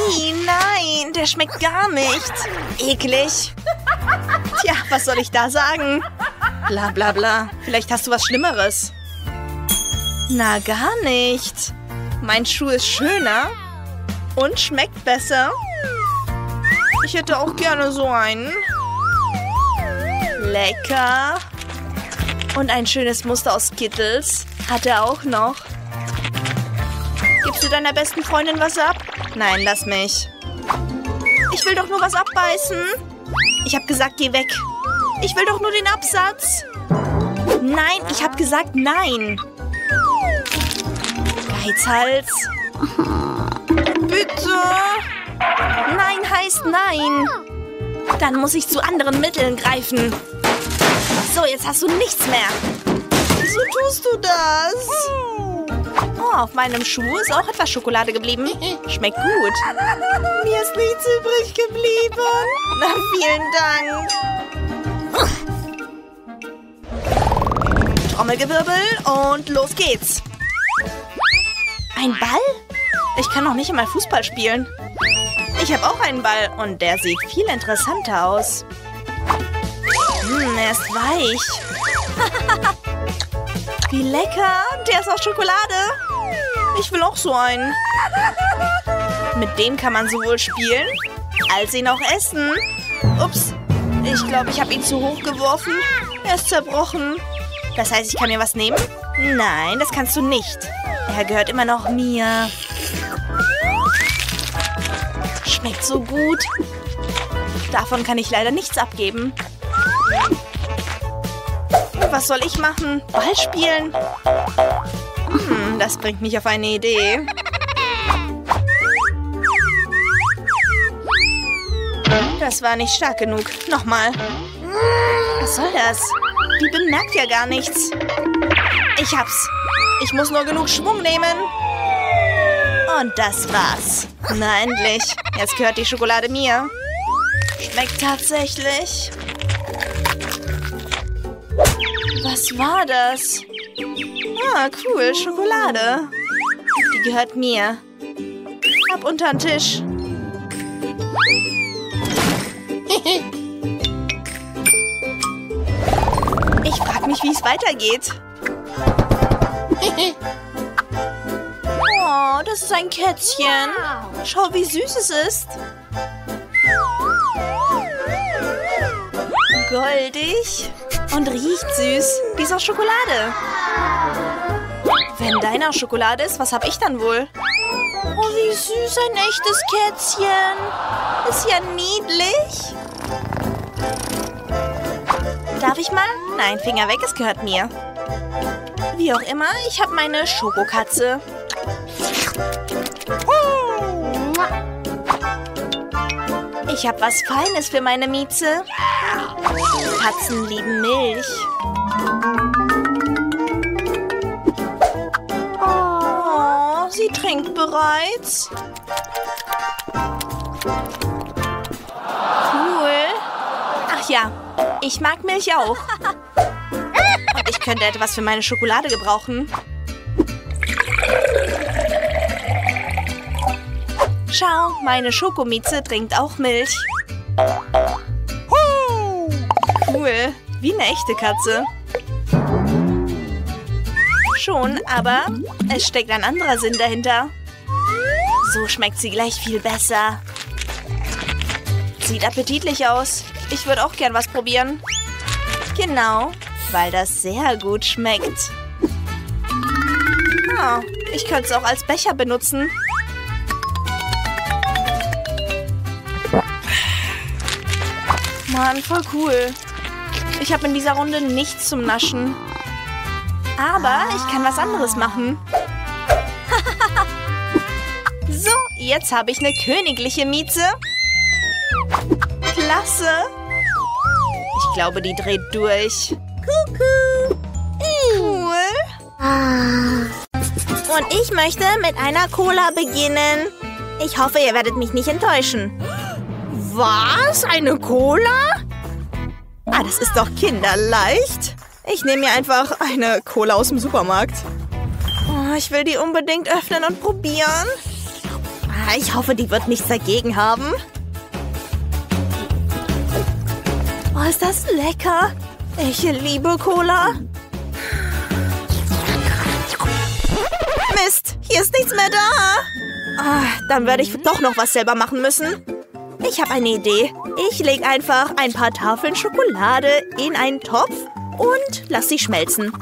Ih, nein, der schmeckt gar nicht. Eklig. (laughs) Tja, was soll ich da sagen? Bla bla bla. Vielleicht hast du was Schlimmeres. Na, gar nicht. Mein Schuh ist schöner und schmeckt besser. Ich hätte auch gerne so einen. Lecker. Und ein schönes Muster aus Skittles hat er auch noch. Gibst du deiner besten Freundin was ab? Nein, lass mich. Ich will doch nur was abbeißen. Ich habe gesagt, geh weg. Ich will doch nur den Absatz. Nein, ich habe gesagt, nein. Geizhals. Bitte. Nein heißt nein. Dann muss ich zu anderen Mitteln greifen. So, jetzt hast du nichts mehr. Wieso tust du das? Oh, auf meinem Schuh ist auch etwas Schokolade geblieben. Schmeckt gut. Mir ist nichts übrig geblieben. Na, vielen Dank. Trommelgewirbel und los geht's. Ein Ball? Ich kann noch nicht einmal Fußball spielen. Ich habe auch einen Ball und der sieht viel interessanter aus. Hm, er ist weich. (laughs) Wie lecker. Der ist aus Schokolade. Ich will auch so einen. Mit dem kann man sowohl spielen, als ihn auch essen. Ups. Ich glaube, ich habe ihn zu hoch geworfen. Er ist zerbrochen. Das heißt, ich kann mir was nehmen? Nein, das kannst du nicht. Er gehört immer noch mir. Schmeckt so gut. Davon kann ich leider nichts abgeben. Was soll ich machen? Ball spielen? Hm, das bringt mich auf eine Idee. Das war nicht stark genug. Nochmal. Was soll das? Die bemerkt ja gar nichts. Ich hab's. Ich muss nur genug Schwung nehmen. Und das war's. Na endlich. Jetzt gehört die Schokolade mir. Schmeckt tatsächlich. Was war das? Ah, cool. Schokolade. Die gehört mir. Ab unter den Tisch. (laughs) Ich frag mich, wie es weitergeht. (laughs) Oh, das ist ein Kätzchen. Schau, wie süß es ist. Goldig und riecht süß. Die ist aus Schokolade. Wenn deiner Schokolade ist, was hab ich dann wohl? Oh, wie süß ein echtes Kätzchen. Ist ja niedlich. Darf ich mal? Nein, Finger weg, es gehört mir. Wie auch immer, ich habe meine Schokokatze. Ich habe was Feines für meine Mieze. Katzen lieben Milch. Oh, sie trinkt bereits. Cool. Ach ja, ich mag Milch auch. Und (laughs) ich könnte etwas für meine Schokolade gebrauchen. Schau, meine Schokomieze trinkt auch Milch. Wie eine echte Katze. Schon, aber es steckt ein anderer Sinn dahinter. So schmeckt sie gleich viel besser. Sieht appetitlich aus. Ich würde auch gern was probieren. Genau, weil das sehr gut schmeckt. Oh, ich könnte es auch als Becher benutzen. Mann, voll cool. Ich habe in dieser Runde nichts zum Naschen. Aber ich kann was anderes machen. (laughs) so, jetzt habe ich eine königliche Mieze. Klasse. Ich glaube, die dreht durch. Kuckuck. Cool. Und ich möchte mit einer Cola beginnen. Ich hoffe, ihr werdet mich nicht enttäuschen. Was? Eine Cola? Ah, das ist doch kinderleicht. Ich nehme mir einfach eine Cola aus dem Supermarkt. Oh, ich will die unbedingt öffnen und probieren. Ah, ich hoffe, die wird nichts dagegen haben. Oh, ist das lecker. Ich liebe Cola. Mist, hier ist nichts mehr da. Ah, dann werde ich doch noch was selber machen müssen. Ich habe eine Idee. Ich lege einfach ein paar Tafeln Schokolade in einen Topf und lass sie schmelzen.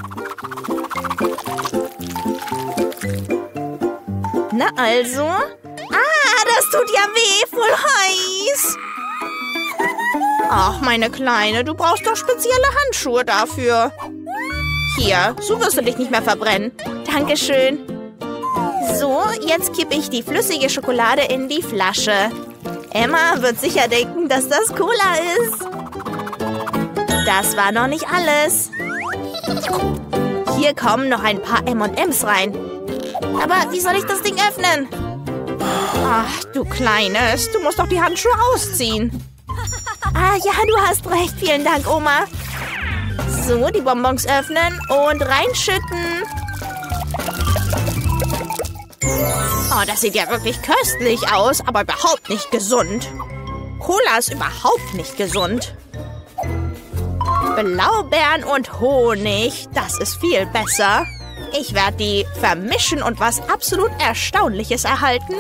Na also. Ah, das tut ja weh, voll heiß. Ach, meine Kleine, du brauchst doch spezielle Handschuhe dafür. Hier, so wirst du dich nicht mehr verbrennen. Dankeschön. So, jetzt kippe ich die flüssige Schokolade in die Flasche. Emma wird sicher denken, dass das Cola ist. Das war noch nicht alles. Hier kommen noch ein paar M&M's rein. Aber wie soll ich das Ding öffnen? Ach, du Kleines, du musst doch die Handschuhe ausziehen. Ah, ja, du hast recht. Vielen Dank, Oma. So, die Bonbons öffnen und reinschütten. Oh, das sieht ja wirklich köstlich aus, aber überhaupt nicht gesund. Cola ist überhaupt nicht gesund. Blaubeeren und Honig, das ist viel besser. Ich werde die vermischen und was absolut Erstaunliches erhalten.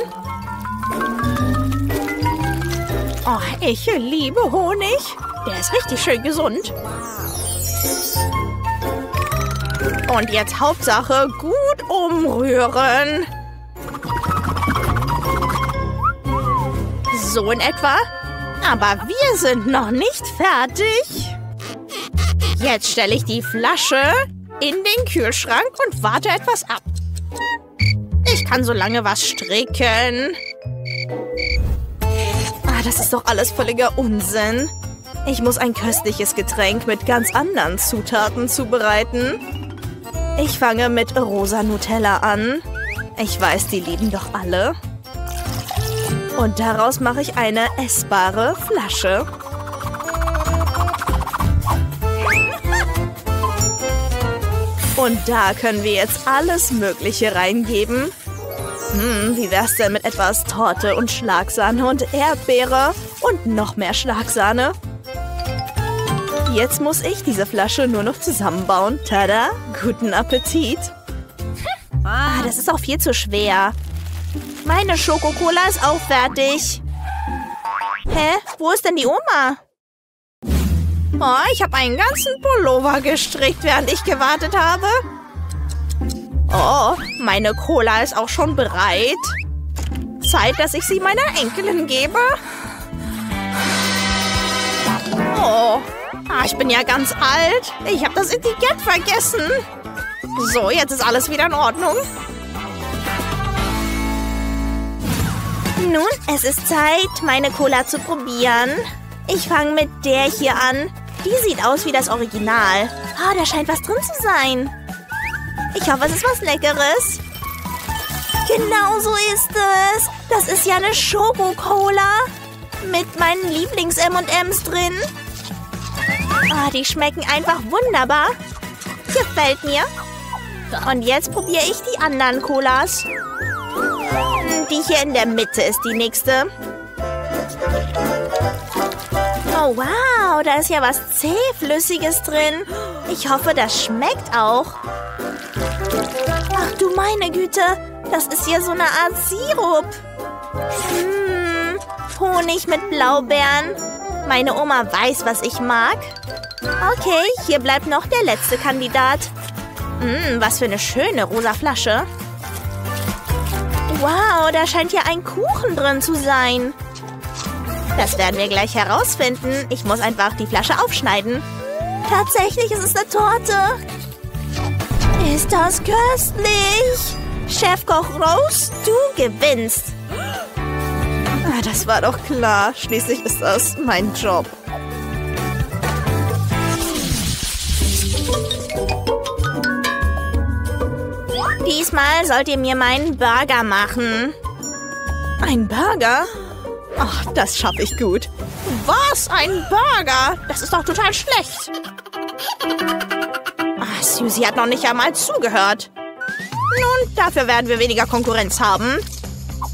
Oh, ich liebe Honig. Der ist richtig schön gesund. Und jetzt Hauptsache gut umrühren. So in etwa. Aber wir sind noch nicht fertig. Jetzt stelle ich die Flasche in den Kühlschrank und warte etwas ab. Ich kann so lange was stricken. Ah, das ist doch alles völliger Unsinn. Ich muss ein köstliches Getränk mit ganz anderen Zutaten zubereiten. Ich fange mit rosa Nutella an. Ich weiß, die lieben doch alle. Und daraus mache ich eine essbare Flasche. Und da können wir jetzt alles Mögliche reingeben. Hm, wie wär's denn mit etwas Torte und Schlagsahne und Erdbeere und noch mehr Schlagsahne? Jetzt muss ich diese Flasche nur noch zusammenbauen. Tada! Guten Appetit! (laughs) Ah, das ist auch viel zu schwer. Meine Schokokola ist auch fertig. Hä? Wo ist denn die Oma? Oh, ich habe einen ganzen Pullover gestrickt, während ich gewartet habe. Oh, meine Cola ist auch schon bereit. Zeit, dass ich sie meiner Enkelin gebe. Oh, ah, ich bin ja ganz alt. Ich habe das Etikett vergessen. So, jetzt ist alles wieder in Ordnung. Nun, es ist Zeit, meine Cola zu probieren. Ich fange mit der hier an. Die sieht aus wie das Original. Ah, da scheint was drin zu sein. Ich hoffe, es ist was Leckeres. Genau so ist es. Das ist ja eine Schoko-Cola. Mit meinen Lieblings-M&M's drin. Ah, die schmecken einfach wunderbar. Gefällt mir. Und jetzt probiere ich die anderen Colas. Die hier in der Mitte ist die nächste. Oh, wow, da ist ja was Zähflüssiges drin. Ich hoffe, das schmeckt auch. Ach du meine Güte, das ist ja so eine Art Sirup. Hm, Honig mit Blaubeeren. Meine Oma weiß, was ich mag. Okay, hier bleibt noch der letzte Kandidat. Hm, was für eine schöne rosa Flasche. Wow, da scheint ja ein Kuchen drin zu sein. Das werden wir gleich herausfinden. Ich muss einfach die Flasche aufschneiden. Tatsächlich ist es eine Torte. Ist das köstlich? Chefkoch Rose, du gewinnst. Ah, das war doch klar. Schließlich ist das mein Job. Diesmal sollt ihr mir meinen Burger machen. Ein Burger? Ach, das schaffe ich gut. Was? Ein Burger? Das ist doch total schlecht. Ach, Susie hat noch nicht einmal zugehört. Nun, dafür werden wir weniger Konkurrenz haben.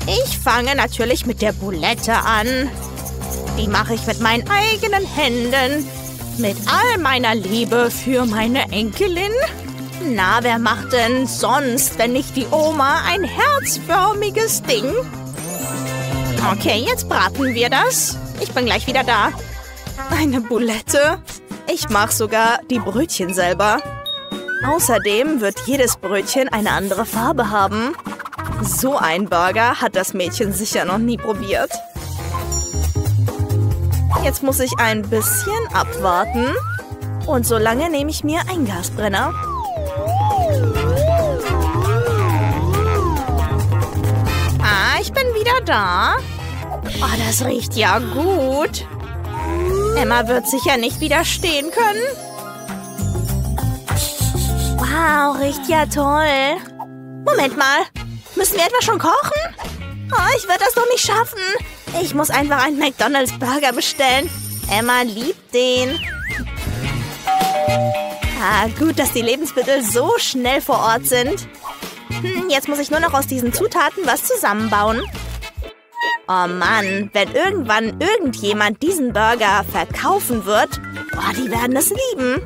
Ich fange natürlich mit der Boulette an. Die mache ich mit meinen eigenen Händen. Mit all meiner Liebe für meine Enkelin. Na, wer macht denn sonst, wenn nicht die Oma, ein herzförmiges Ding? Okay, jetzt braten wir das. Ich bin gleich wieder da. Eine Boulette? Ich mache sogar die Brötchen selber. Außerdem wird jedes Brötchen eine andere Farbe haben. So ein Burger hat das Mädchen sicher noch nie probiert. Jetzt muss ich ein bisschen abwarten. Und solange nehme ich mir einen Gasbrenner. Ich bin wieder da. Oh, das riecht ja gut. Emma wird sicher nicht widerstehen können. Wow, riecht ja toll. Moment mal. Müssen wir etwa schon kochen? Oh, ich werde das doch nicht schaffen. Ich muss einfach einen McDonald's Burger bestellen. Emma liebt den. Ah, gut, dass die Lebensmittel so schnell vor Ort sind. Hm, jetzt muss ich nur noch aus diesen Zutaten was zusammenbauen. Oh Mann, wenn irgendwann irgendjemand diesen Burger verkaufen wird, oh, die werden es lieben.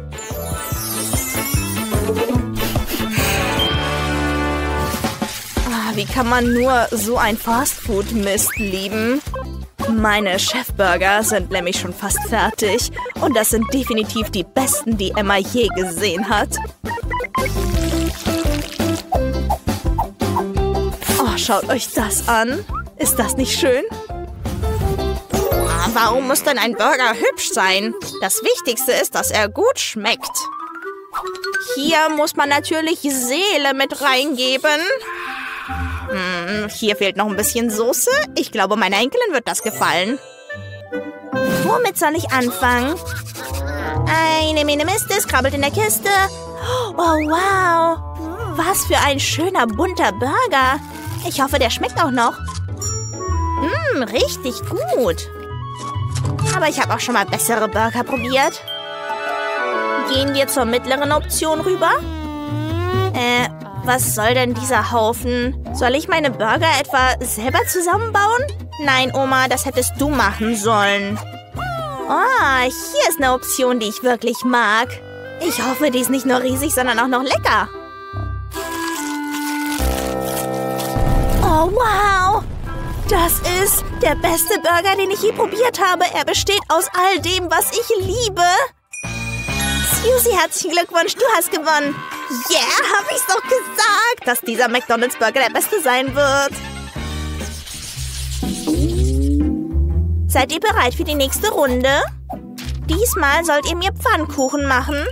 Oh, wie kann man nur so ein Fastfood-Mist lieben? Meine Chefburger sind nämlich schon fast fertig und das sind definitiv die besten, die Emma je gesehen hat. Schaut euch das an. Ist das nicht schön? Warum muss denn ein Burger hübsch sein? Das Wichtigste ist, dass er gut schmeckt. Hier muss man natürlich Seele mit reingeben. Hm, hier fehlt noch ein bisschen Soße. Ich glaube, meiner Enkelin wird das gefallen. Womit soll ich anfangen? Eine Mine Mistes krabbelt in der Kiste. Oh, wow. Was für ein schöner, bunter Burger. Ich hoffe, der schmeckt auch noch. Mmm, richtig gut. Aber ich habe auch schon mal bessere Burger probiert. Gehen wir zur mittleren Option rüber? Äh, was soll denn dieser Haufen? Soll ich meine Burger etwa selber zusammenbauen? Nein, Oma, das hättest du machen sollen. Oh, hier ist eine Option, die ich wirklich mag. Ich hoffe, die ist nicht nur riesig, sondern auch noch lecker. Oh, wow. Das ist der beste Burger, den ich je probiert habe. Er besteht aus all dem, was ich liebe. Susie, herzlichen Glückwunsch, du hast gewonnen. Yeah, hab ich's doch gesagt, dass dieser McDonald's Burger der beste sein wird. Seid ihr bereit für die nächste Runde? Diesmal sollt ihr mir Pfannkuchen machen.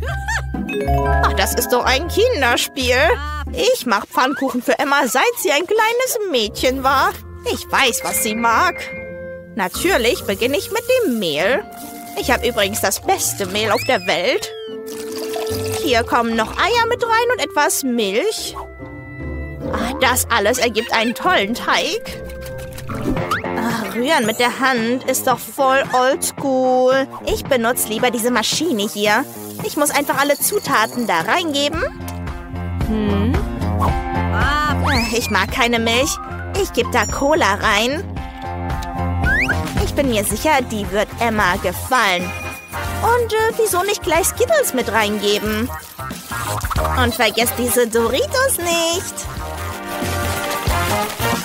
(laughs) Ach, das ist doch ein Kinderspiel. Ich mache Pfannkuchen für Emma, seit sie ein kleines Mädchen war. Ich weiß, was sie mag. Natürlich beginne ich mit dem Mehl. Ich habe übrigens das beste Mehl auf der Welt. Hier kommen noch Eier mit rein und etwas Milch. Ach, das alles ergibt einen tollen Teig. Ach, rühren mit der Hand ist doch voll oldschool. Ich benutze lieber diese Maschine hier. Ich muss einfach alle Zutaten da reingeben. Hm. Ich mag keine Milch. Ich gebe da Cola rein. Ich bin mir sicher, die wird Emma gefallen. Und äh, wieso nicht gleich Skittles mit reingeben? Und vergesst diese Doritos nicht.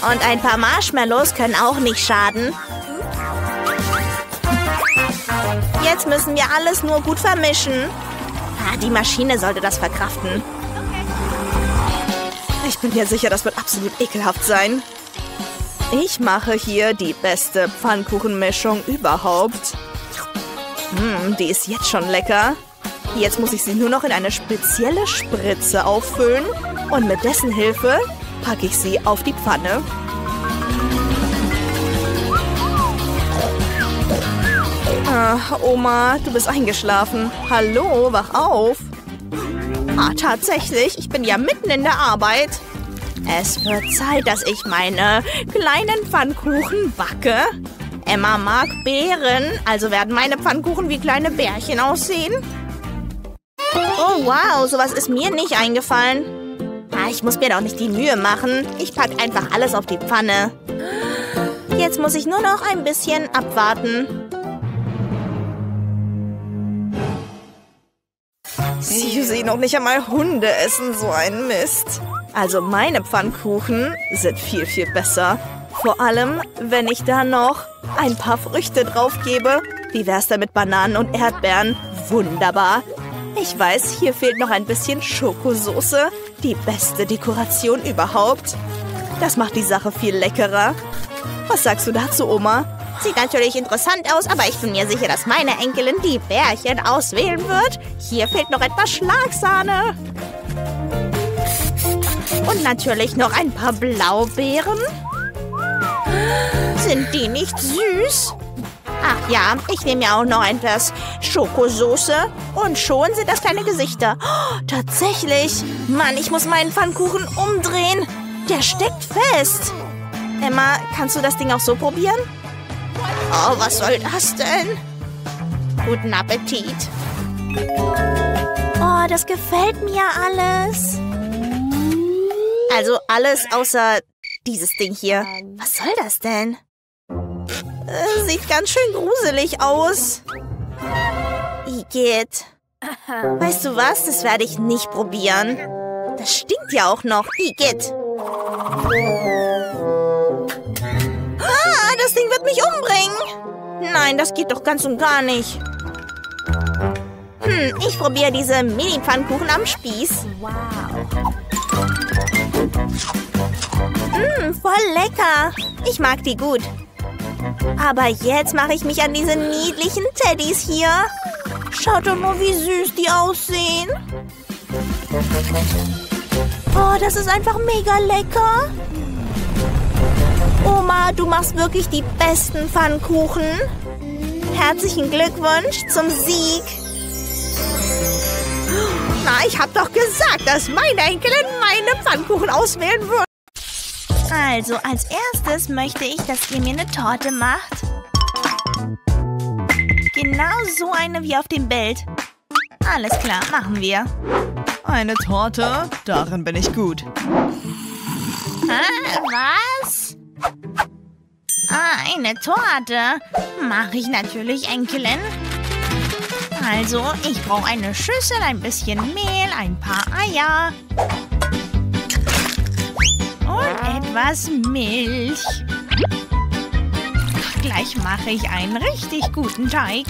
Und ein paar Marshmallows können auch nicht schaden. Jetzt müssen wir alles nur gut vermischen. Ah, die Maschine sollte das verkraften. Ich bin mir sicher, das wird absolut ekelhaft sein. Ich mache hier die beste Pfannkuchenmischung überhaupt. Hm, die ist jetzt schon lecker. Jetzt muss ich sie nur noch in eine spezielle Spritze auffüllen und mit dessen Hilfe packe ich sie auf die Pfanne. Ach, Oma, du bist eingeschlafen. Hallo, wach auf. Ah, tatsächlich, ich bin ja mitten in der Arbeit. Es wird Zeit, dass ich meine kleinen Pfannkuchen backe. Emma mag Beeren, also werden meine Pfannkuchen wie kleine Bärchen aussehen. Oh wow, sowas ist mir nicht eingefallen. Ah, ich muss mir doch nicht die Mühe machen. Ich packe einfach alles auf die Pfanne. Jetzt muss ich nur noch ein bisschen abwarten. Sie sehen noch nicht einmal Hunde essen so einen Mist. Also meine Pfannkuchen sind viel, viel besser. Vor allem, wenn ich da noch ein paar Früchte drauf gebe. Wie wär's denn mit Bananen und Erdbeeren? Wunderbar. Ich weiß, hier fehlt noch ein bisschen Schokosoße. Die beste Dekoration überhaupt. Das macht die Sache viel leckerer. Was sagst du dazu, Oma? Sieht natürlich interessant aus, aber ich bin mir sicher, dass meine Enkelin die Bärchen auswählen wird. Hier fehlt noch etwas Schlagsahne. Und natürlich noch ein paar Blaubeeren. Sind die nicht süß? Ach ja, ich nehme ja auch noch etwas Schokosoße. Und schon sind das kleine Gesichter. Oh, tatsächlich. Mann, ich muss meinen Pfannkuchen umdrehen. Der steckt fest. Emma, kannst du das Ding auch so probieren? Oh, was soll das denn? Guten Appetit. Oh, das gefällt mir alles. Also alles außer dieses Ding hier. Was soll das denn? Äh, sieht ganz schön gruselig aus. Igitt. Weißt du was? Das werde ich nicht probieren. Das stinkt ja auch noch. Igitt. Mich umbringen. Nein, das geht doch ganz und gar nicht. Hm, ich probiere diese Mini-Pfannkuchen am Spieß. Wow. Mmm, voll lecker. Ich mag die gut. Aber jetzt mache ich mich an diese niedlichen Teddys hier. Schaut doch nur, wie süß die aussehen. Oh, das ist einfach mega lecker. Oma, du machst wirklich die besten Pfannkuchen. Herzlichen Glückwunsch zum Sieg. Na, ich hab doch gesagt, dass meine Enkelin meine Pfannkuchen auswählen würde. Also, als erstes möchte ich, dass ihr mir eine Torte macht. Genau so eine wie auf dem Bild. Alles klar, machen wir. Eine Torte? Darin bin ich gut. Ah, was? Ah, eine Torte. Mache ich natürlich, Enkelin. Also, ich brauche eine Schüssel, ein bisschen Mehl, ein paar Eier. Und etwas Milch. Gleich mache ich einen richtig guten Teig.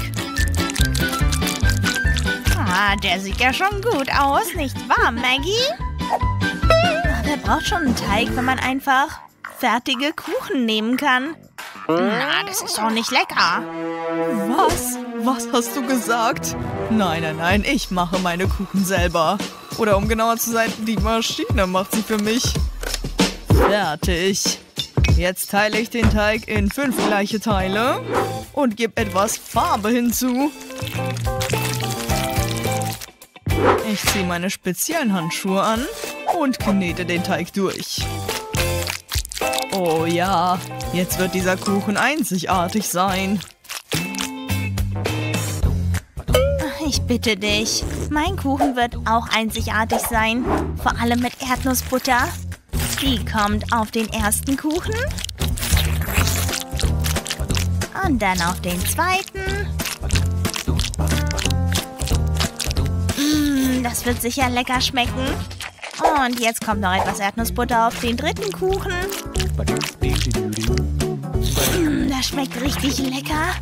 Ah, der sieht ja schon gut aus, nicht wahr, Maggie? Wer braucht schon einen Teig, wenn man einfach fertige Kuchen nehmen kann? Na, das ist doch nicht lecker. Was? Was hast du gesagt? Nein, nein, nein, ich mache meine Kuchen selber. Oder um genauer zu sein, die Maschine macht sie für mich. Fertig. Jetzt teile ich den Teig in fünf gleiche Teile und gebe etwas Farbe hinzu. Ich ziehe meine speziellen Handschuhe an und knete den Teig durch. Oh ja, jetzt wird dieser Kuchen einzigartig sein. Ich bitte dich. Mein Kuchen wird auch einzigartig sein. Vor allem mit Erdnussbutter. Die kommt auf den ersten Kuchen. Und dann auf den zweiten. Mmh, das wird sicher lecker schmecken. Und jetzt kommt noch etwas Erdnussbutter auf den dritten Kuchen. Mmh, das schmeckt richtig lecker.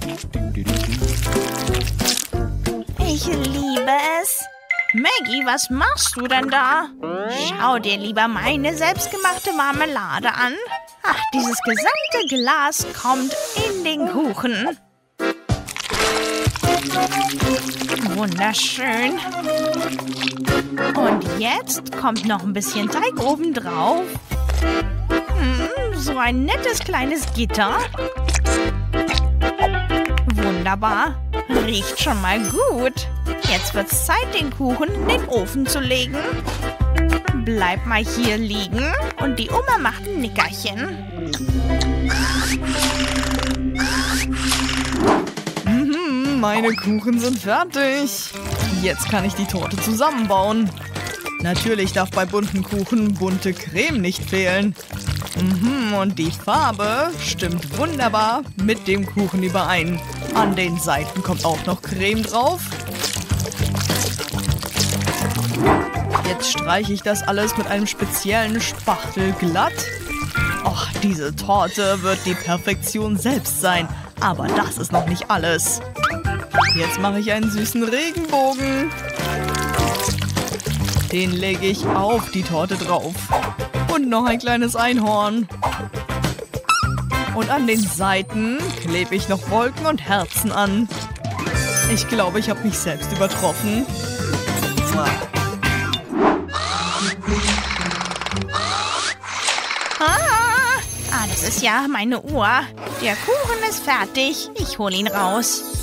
Ich liebe es. Maggie, was machst du denn da? Schau dir lieber meine selbstgemachte Marmelade an. Ach, dieses gesamte Glas kommt in den Kuchen. Wunderschön. Und jetzt kommt noch ein bisschen Teig oben drauf. Hm, so ein nettes kleines Gitter. Wunderbar. Riecht schon mal gut. Jetzt wird's Zeit, den Kuchen in den Ofen zu legen. Bleib mal hier liegen und die Oma macht ein Nickerchen. Meine Kuchen sind fertig. Jetzt kann ich die Torte zusammenbauen. Natürlich darf bei bunten Kuchen bunte Creme nicht fehlen. Mhm, und die Farbe stimmt wunderbar mit dem Kuchen überein. An den Seiten kommt auch noch Creme drauf. Jetzt streiche ich das alles mit einem speziellen Spachtel glatt. Och, diese Torte wird die Perfektion selbst sein. Aber das ist noch nicht alles. Jetzt mache ich einen süßen Regenbogen. Den lege ich auf die Torte drauf. Und noch ein kleines Einhorn. Und an den Seiten klebe ich noch Wolken und Herzen an. Ich glaube, ich habe mich selbst übertroffen. Ah, ah, das ist ja meine Uhr. Der Kuchen ist fertig. Ich hole ihn raus.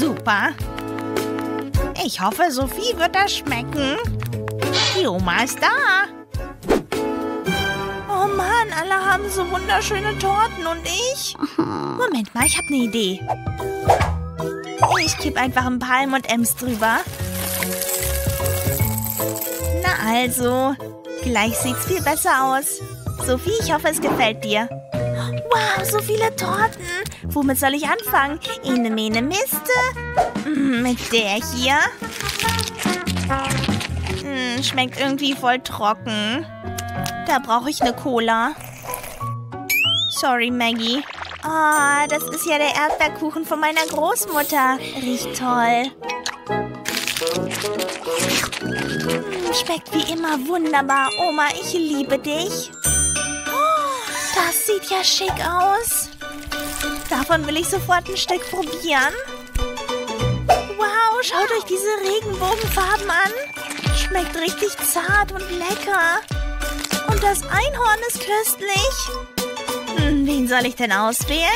Super. Ich hoffe, Sophie wird das schmecken. Die Oma ist da. Oh Mann, alle haben so wunderschöne Torten und ich? Moment mal, ich habe eine Idee. Ich kipp einfach ein paar M&M's drüber. Na also, gleich sieht's viel besser aus. Sophie, ich hoffe, es gefällt dir. Wow, so viele Torten. Womit soll ich anfangen? Ene, mene, miste. Mm, Mit der hier. Mm, Schmeckt irgendwie voll trocken. Da brauche ich eine Cola. Sorry, Maggie. Ah, das ist ja der Erdbeerkuchen von meiner Großmutter. Riecht toll. Mm, Schmeckt wie immer wunderbar. Oma, ich liebe dich. Oh, das sieht ja schick aus. Davon will ich sofort ein Stück probieren. Wow, schaut euch diese Regenbogenfarben an. Schmeckt richtig zart und lecker. Und das Einhorn ist köstlich. Hm, Wen soll ich denn auswählen?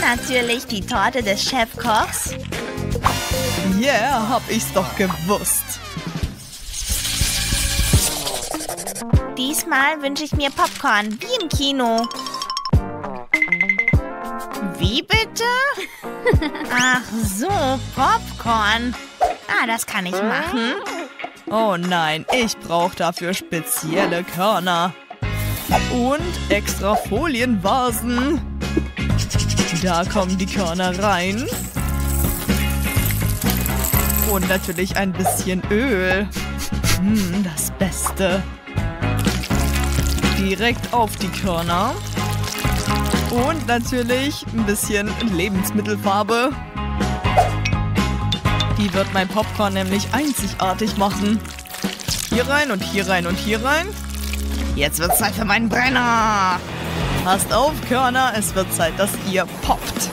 Natürlich die Torte des Chefkochs. Yeah, hab ich's doch gewusst. Diesmal wünsche ich mir Popcorn, wie im Kino. Wie bitte? Ach so, Popcorn. Ah, das kann ich machen. Oh nein, ich brauche dafür spezielle Körner. Und extra Folienvasen. Da kommen die Körner rein. Und natürlich ein bisschen Öl. Hm, das Beste. Direkt auf die Körner. Und natürlich ein bisschen Lebensmittelfarbe. Die wird mein Popcorn nämlich einzigartig machen. Hier rein und hier rein und hier rein. Jetzt wird Zeit für meinen Brenner. Passt auf, Körner, es wird Zeit, dass ihr poppt.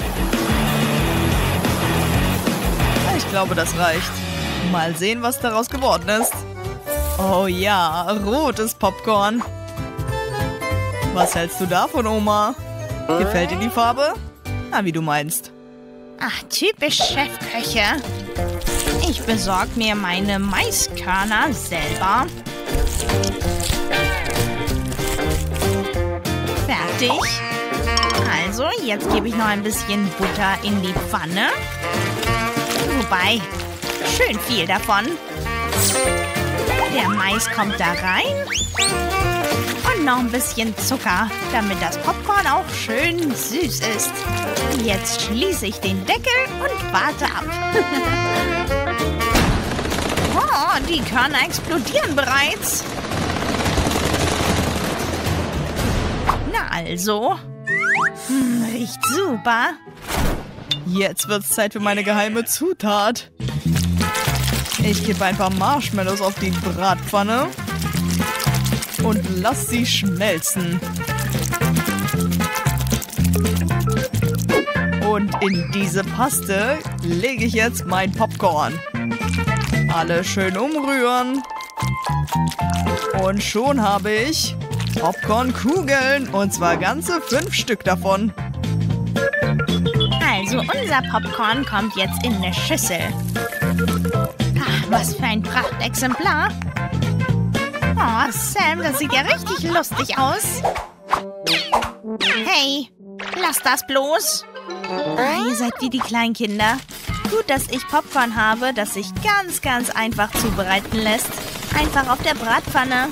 Ich glaube, das reicht. Mal sehen, was daraus geworden ist. Oh ja, rotes Popcorn. Was hältst du davon, Oma? Gefällt dir die Farbe? Na, wie du meinst. Ach, typisch Chefköche. Ich besorge mir meine Maiskörner selber. Fertig. Also, jetzt gebe ich noch ein bisschen Butter in die Pfanne. Wobei, schön viel davon. Der Mais kommt da rein. Noch ein bisschen Zucker, damit das Popcorn auch schön süß ist. Jetzt schließe ich den Deckel und warte ab. (laughs) oh, die Körner explodieren bereits. Na also. Hm, riecht super. Jetzt wird's Zeit für meine geheime Zutat. Ich gebe ein paar Marshmallows auf die Bratpfanne und lass sie schmelzen. Und in diese Paste lege ich jetzt mein Popcorn. Alle schön umrühren. Und schon habe ich Popcornkugeln. Und zwar ganze fünf Stück davon. Also unser Popcorn kommt jetzt in eine Schüssel. Ach, was für ein Prachtexemplar. Oh, Sam, das sieht ja richtig lustig aus. Hey, lass das bloß. Ah, ihr seid wie die Kleinkinder. Gut, dass ich Popcorn habe, das sich ganz, ganz einfach zubereiten lässt. Einfach auf der Bratpfanne.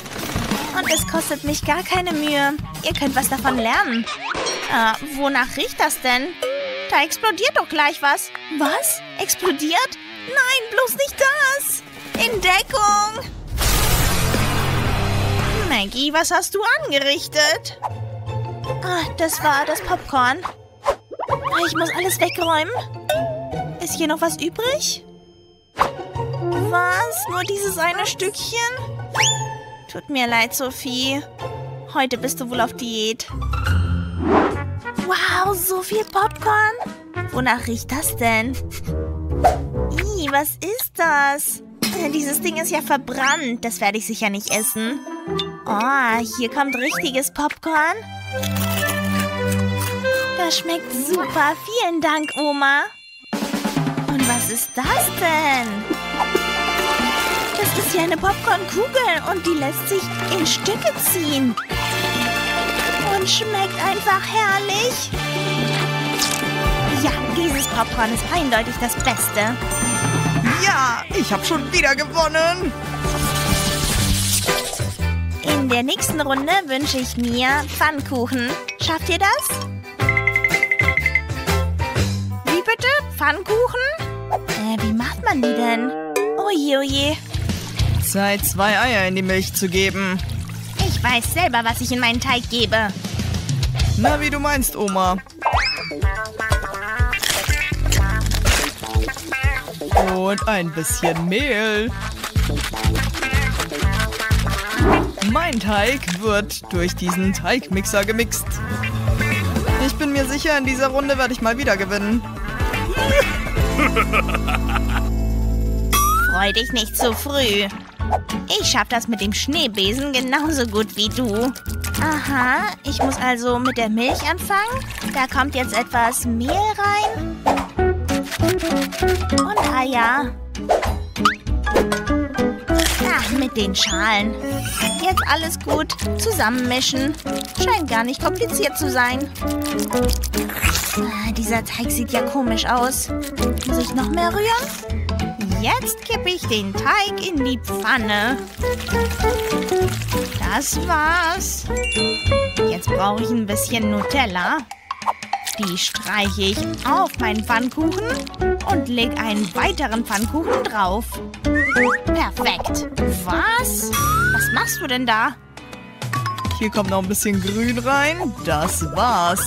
Und es kostet mich gar keine Mühe. Ihr könnt was davon lernen. Äh, wonach riecht das denn? Da explodiert doch gleich was. Was? Explodiert? Nein, bloß nicht das. In Deckung. Maggie, was hast du angerichtet? Ah, das war das Popcorn. Ah, Ich muss alles wegräumen. Ist hier noch was übrig? Was? Nur dieses eine Stückchen? Tut mir leid, Sophie. Heute bist du wohl auf Diät. Wow, so viel Popcorn. Wonach riecht das denn? Ih, was ist das? Dieses Ding ist ja verbrannt. Das werde ich sicher nicht essen. Oh, hier kommt richtiges Popcorn. Das schmeckt super. Vielen Dank, Oma. Und was ist das denn? Das ist ja eine Popcornkugel und die lässt sich in Stücke ziehen. Und schmeckt einfach herrlich. Ja, dieses Popcorn ist eindeutig das Beste. Ja, ich habe schon wieder gewonnen. In der nächsten Runde wünsche ich mir Pfannkuchen. Schafft ihr das? Wie bitte? Pfannkuchen? Äh, wie macht man die denn? Oje, oje. Zeit, zwei Eier in die Milch zu geben. Ich weiß selber, was ich in meinen Teig gebe. Na, wie du meinst, Oma. Und ein bisschen Mehl. Mein Teig wird durch diesen Teigmixer gemixt. Ich bin mir sicher, in dieser Runde werde ich mal wieder gewinnen. (laughs) Freu dich nicht zu früh. Ich schaff das mit dem Schneebesen genauso gut wie du. Aha, ich muss also mit der Milch anfangen. Da kommt jetzt etwas Mehl rein. Und Eier. Mit den Schalen. Jetzt alles gut zusammenmischen. Scheint gar nicht kompliziert zu sein. Ah, dieser Teig sieht ja komisch aus. Muss ich noch mehr rühren? Jetzt kippe ich den Teig in die Pfanne. Das war's. Jetzt brauche ich ein bisschen Nutella. Die streiche ich auf meinen Pfannkuchen und lege einen weiteren Pfannkuchen drauf. Perfekt. Was? Was machst du denn da? Hier kommt noch ein bisschen Grün rein. Das war's.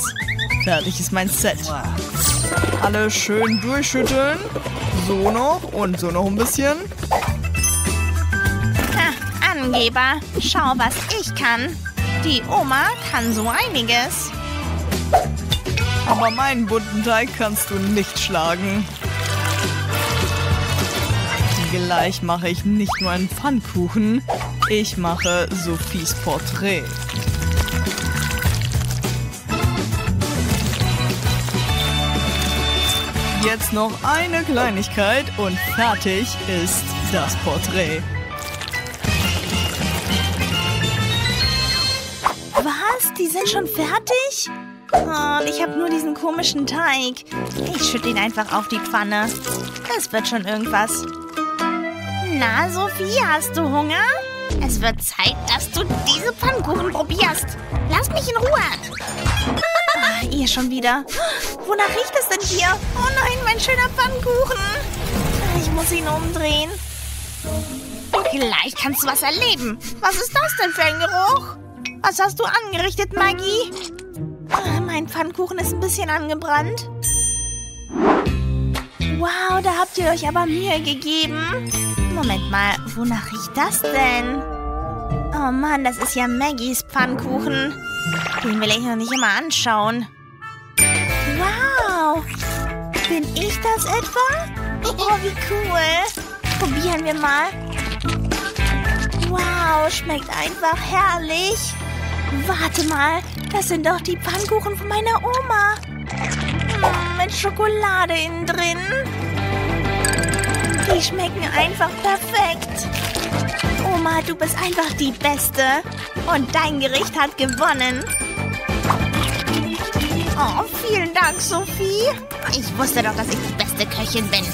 Fertig ist mein Set. Alle schön durchschütteln. So noch und so noch ein bisschen. Ha, Angeber, schau, was ich kann. Die Oma kann so einiges. Aber meinen bunten Teig kannst du nicht schlagen. Gleich mache ich nicht nur einen Pfannkuchen, ich mache Sophies Porträt. Jetzt noch eine Kleinigkeit und fertig ist das Porträt. Was? Die sind schon fertig? Oh, ich habe nur diesen komischen Teig. Ich schütte ihn einfach auf die Pfanne. Es wird schon irgendwas. Na, Sophie, hast du Hunger? Es wird Zeit, dass du diese Pfannkuchen probierst. Lass mich in Ruhe. Ah, (laughs) ihr schon wieder. Wonach riecht es denn hier? Oh nein, mein schöner Pfannkuchen. Ich muss ihn umdrehen. Gleich kannst du was erleben. Was ist das denn für ein Geruch? Was hast du angerichtet, Maggie? Ah, mein Pfannkuchen ist ein bisschen angebrannt. Wow, da habt ihr euch aber Mühe gegeben. Moment mal, wonach riecht das denn? Oh Mann, das ist ja Maggies Pfannkuchen. Den will ich noch nicht immer anschauen. Wow! Bin ich das etwa? Oh, wie cool. Probieren wir mal. Wow, schmeckt einfach herrlich. Warte mal, das sind doch die Pfannkuchen von meiner Oma. Mm, mit Schokolade innen drin. Die schmecken einfach perfekt. Oma, du bist einfach die Beste. Und dein Gericht hat gewonnen. Oh, vielen Dank, Sophie. Ich wusste doch, dass ich die beste Köchin bin.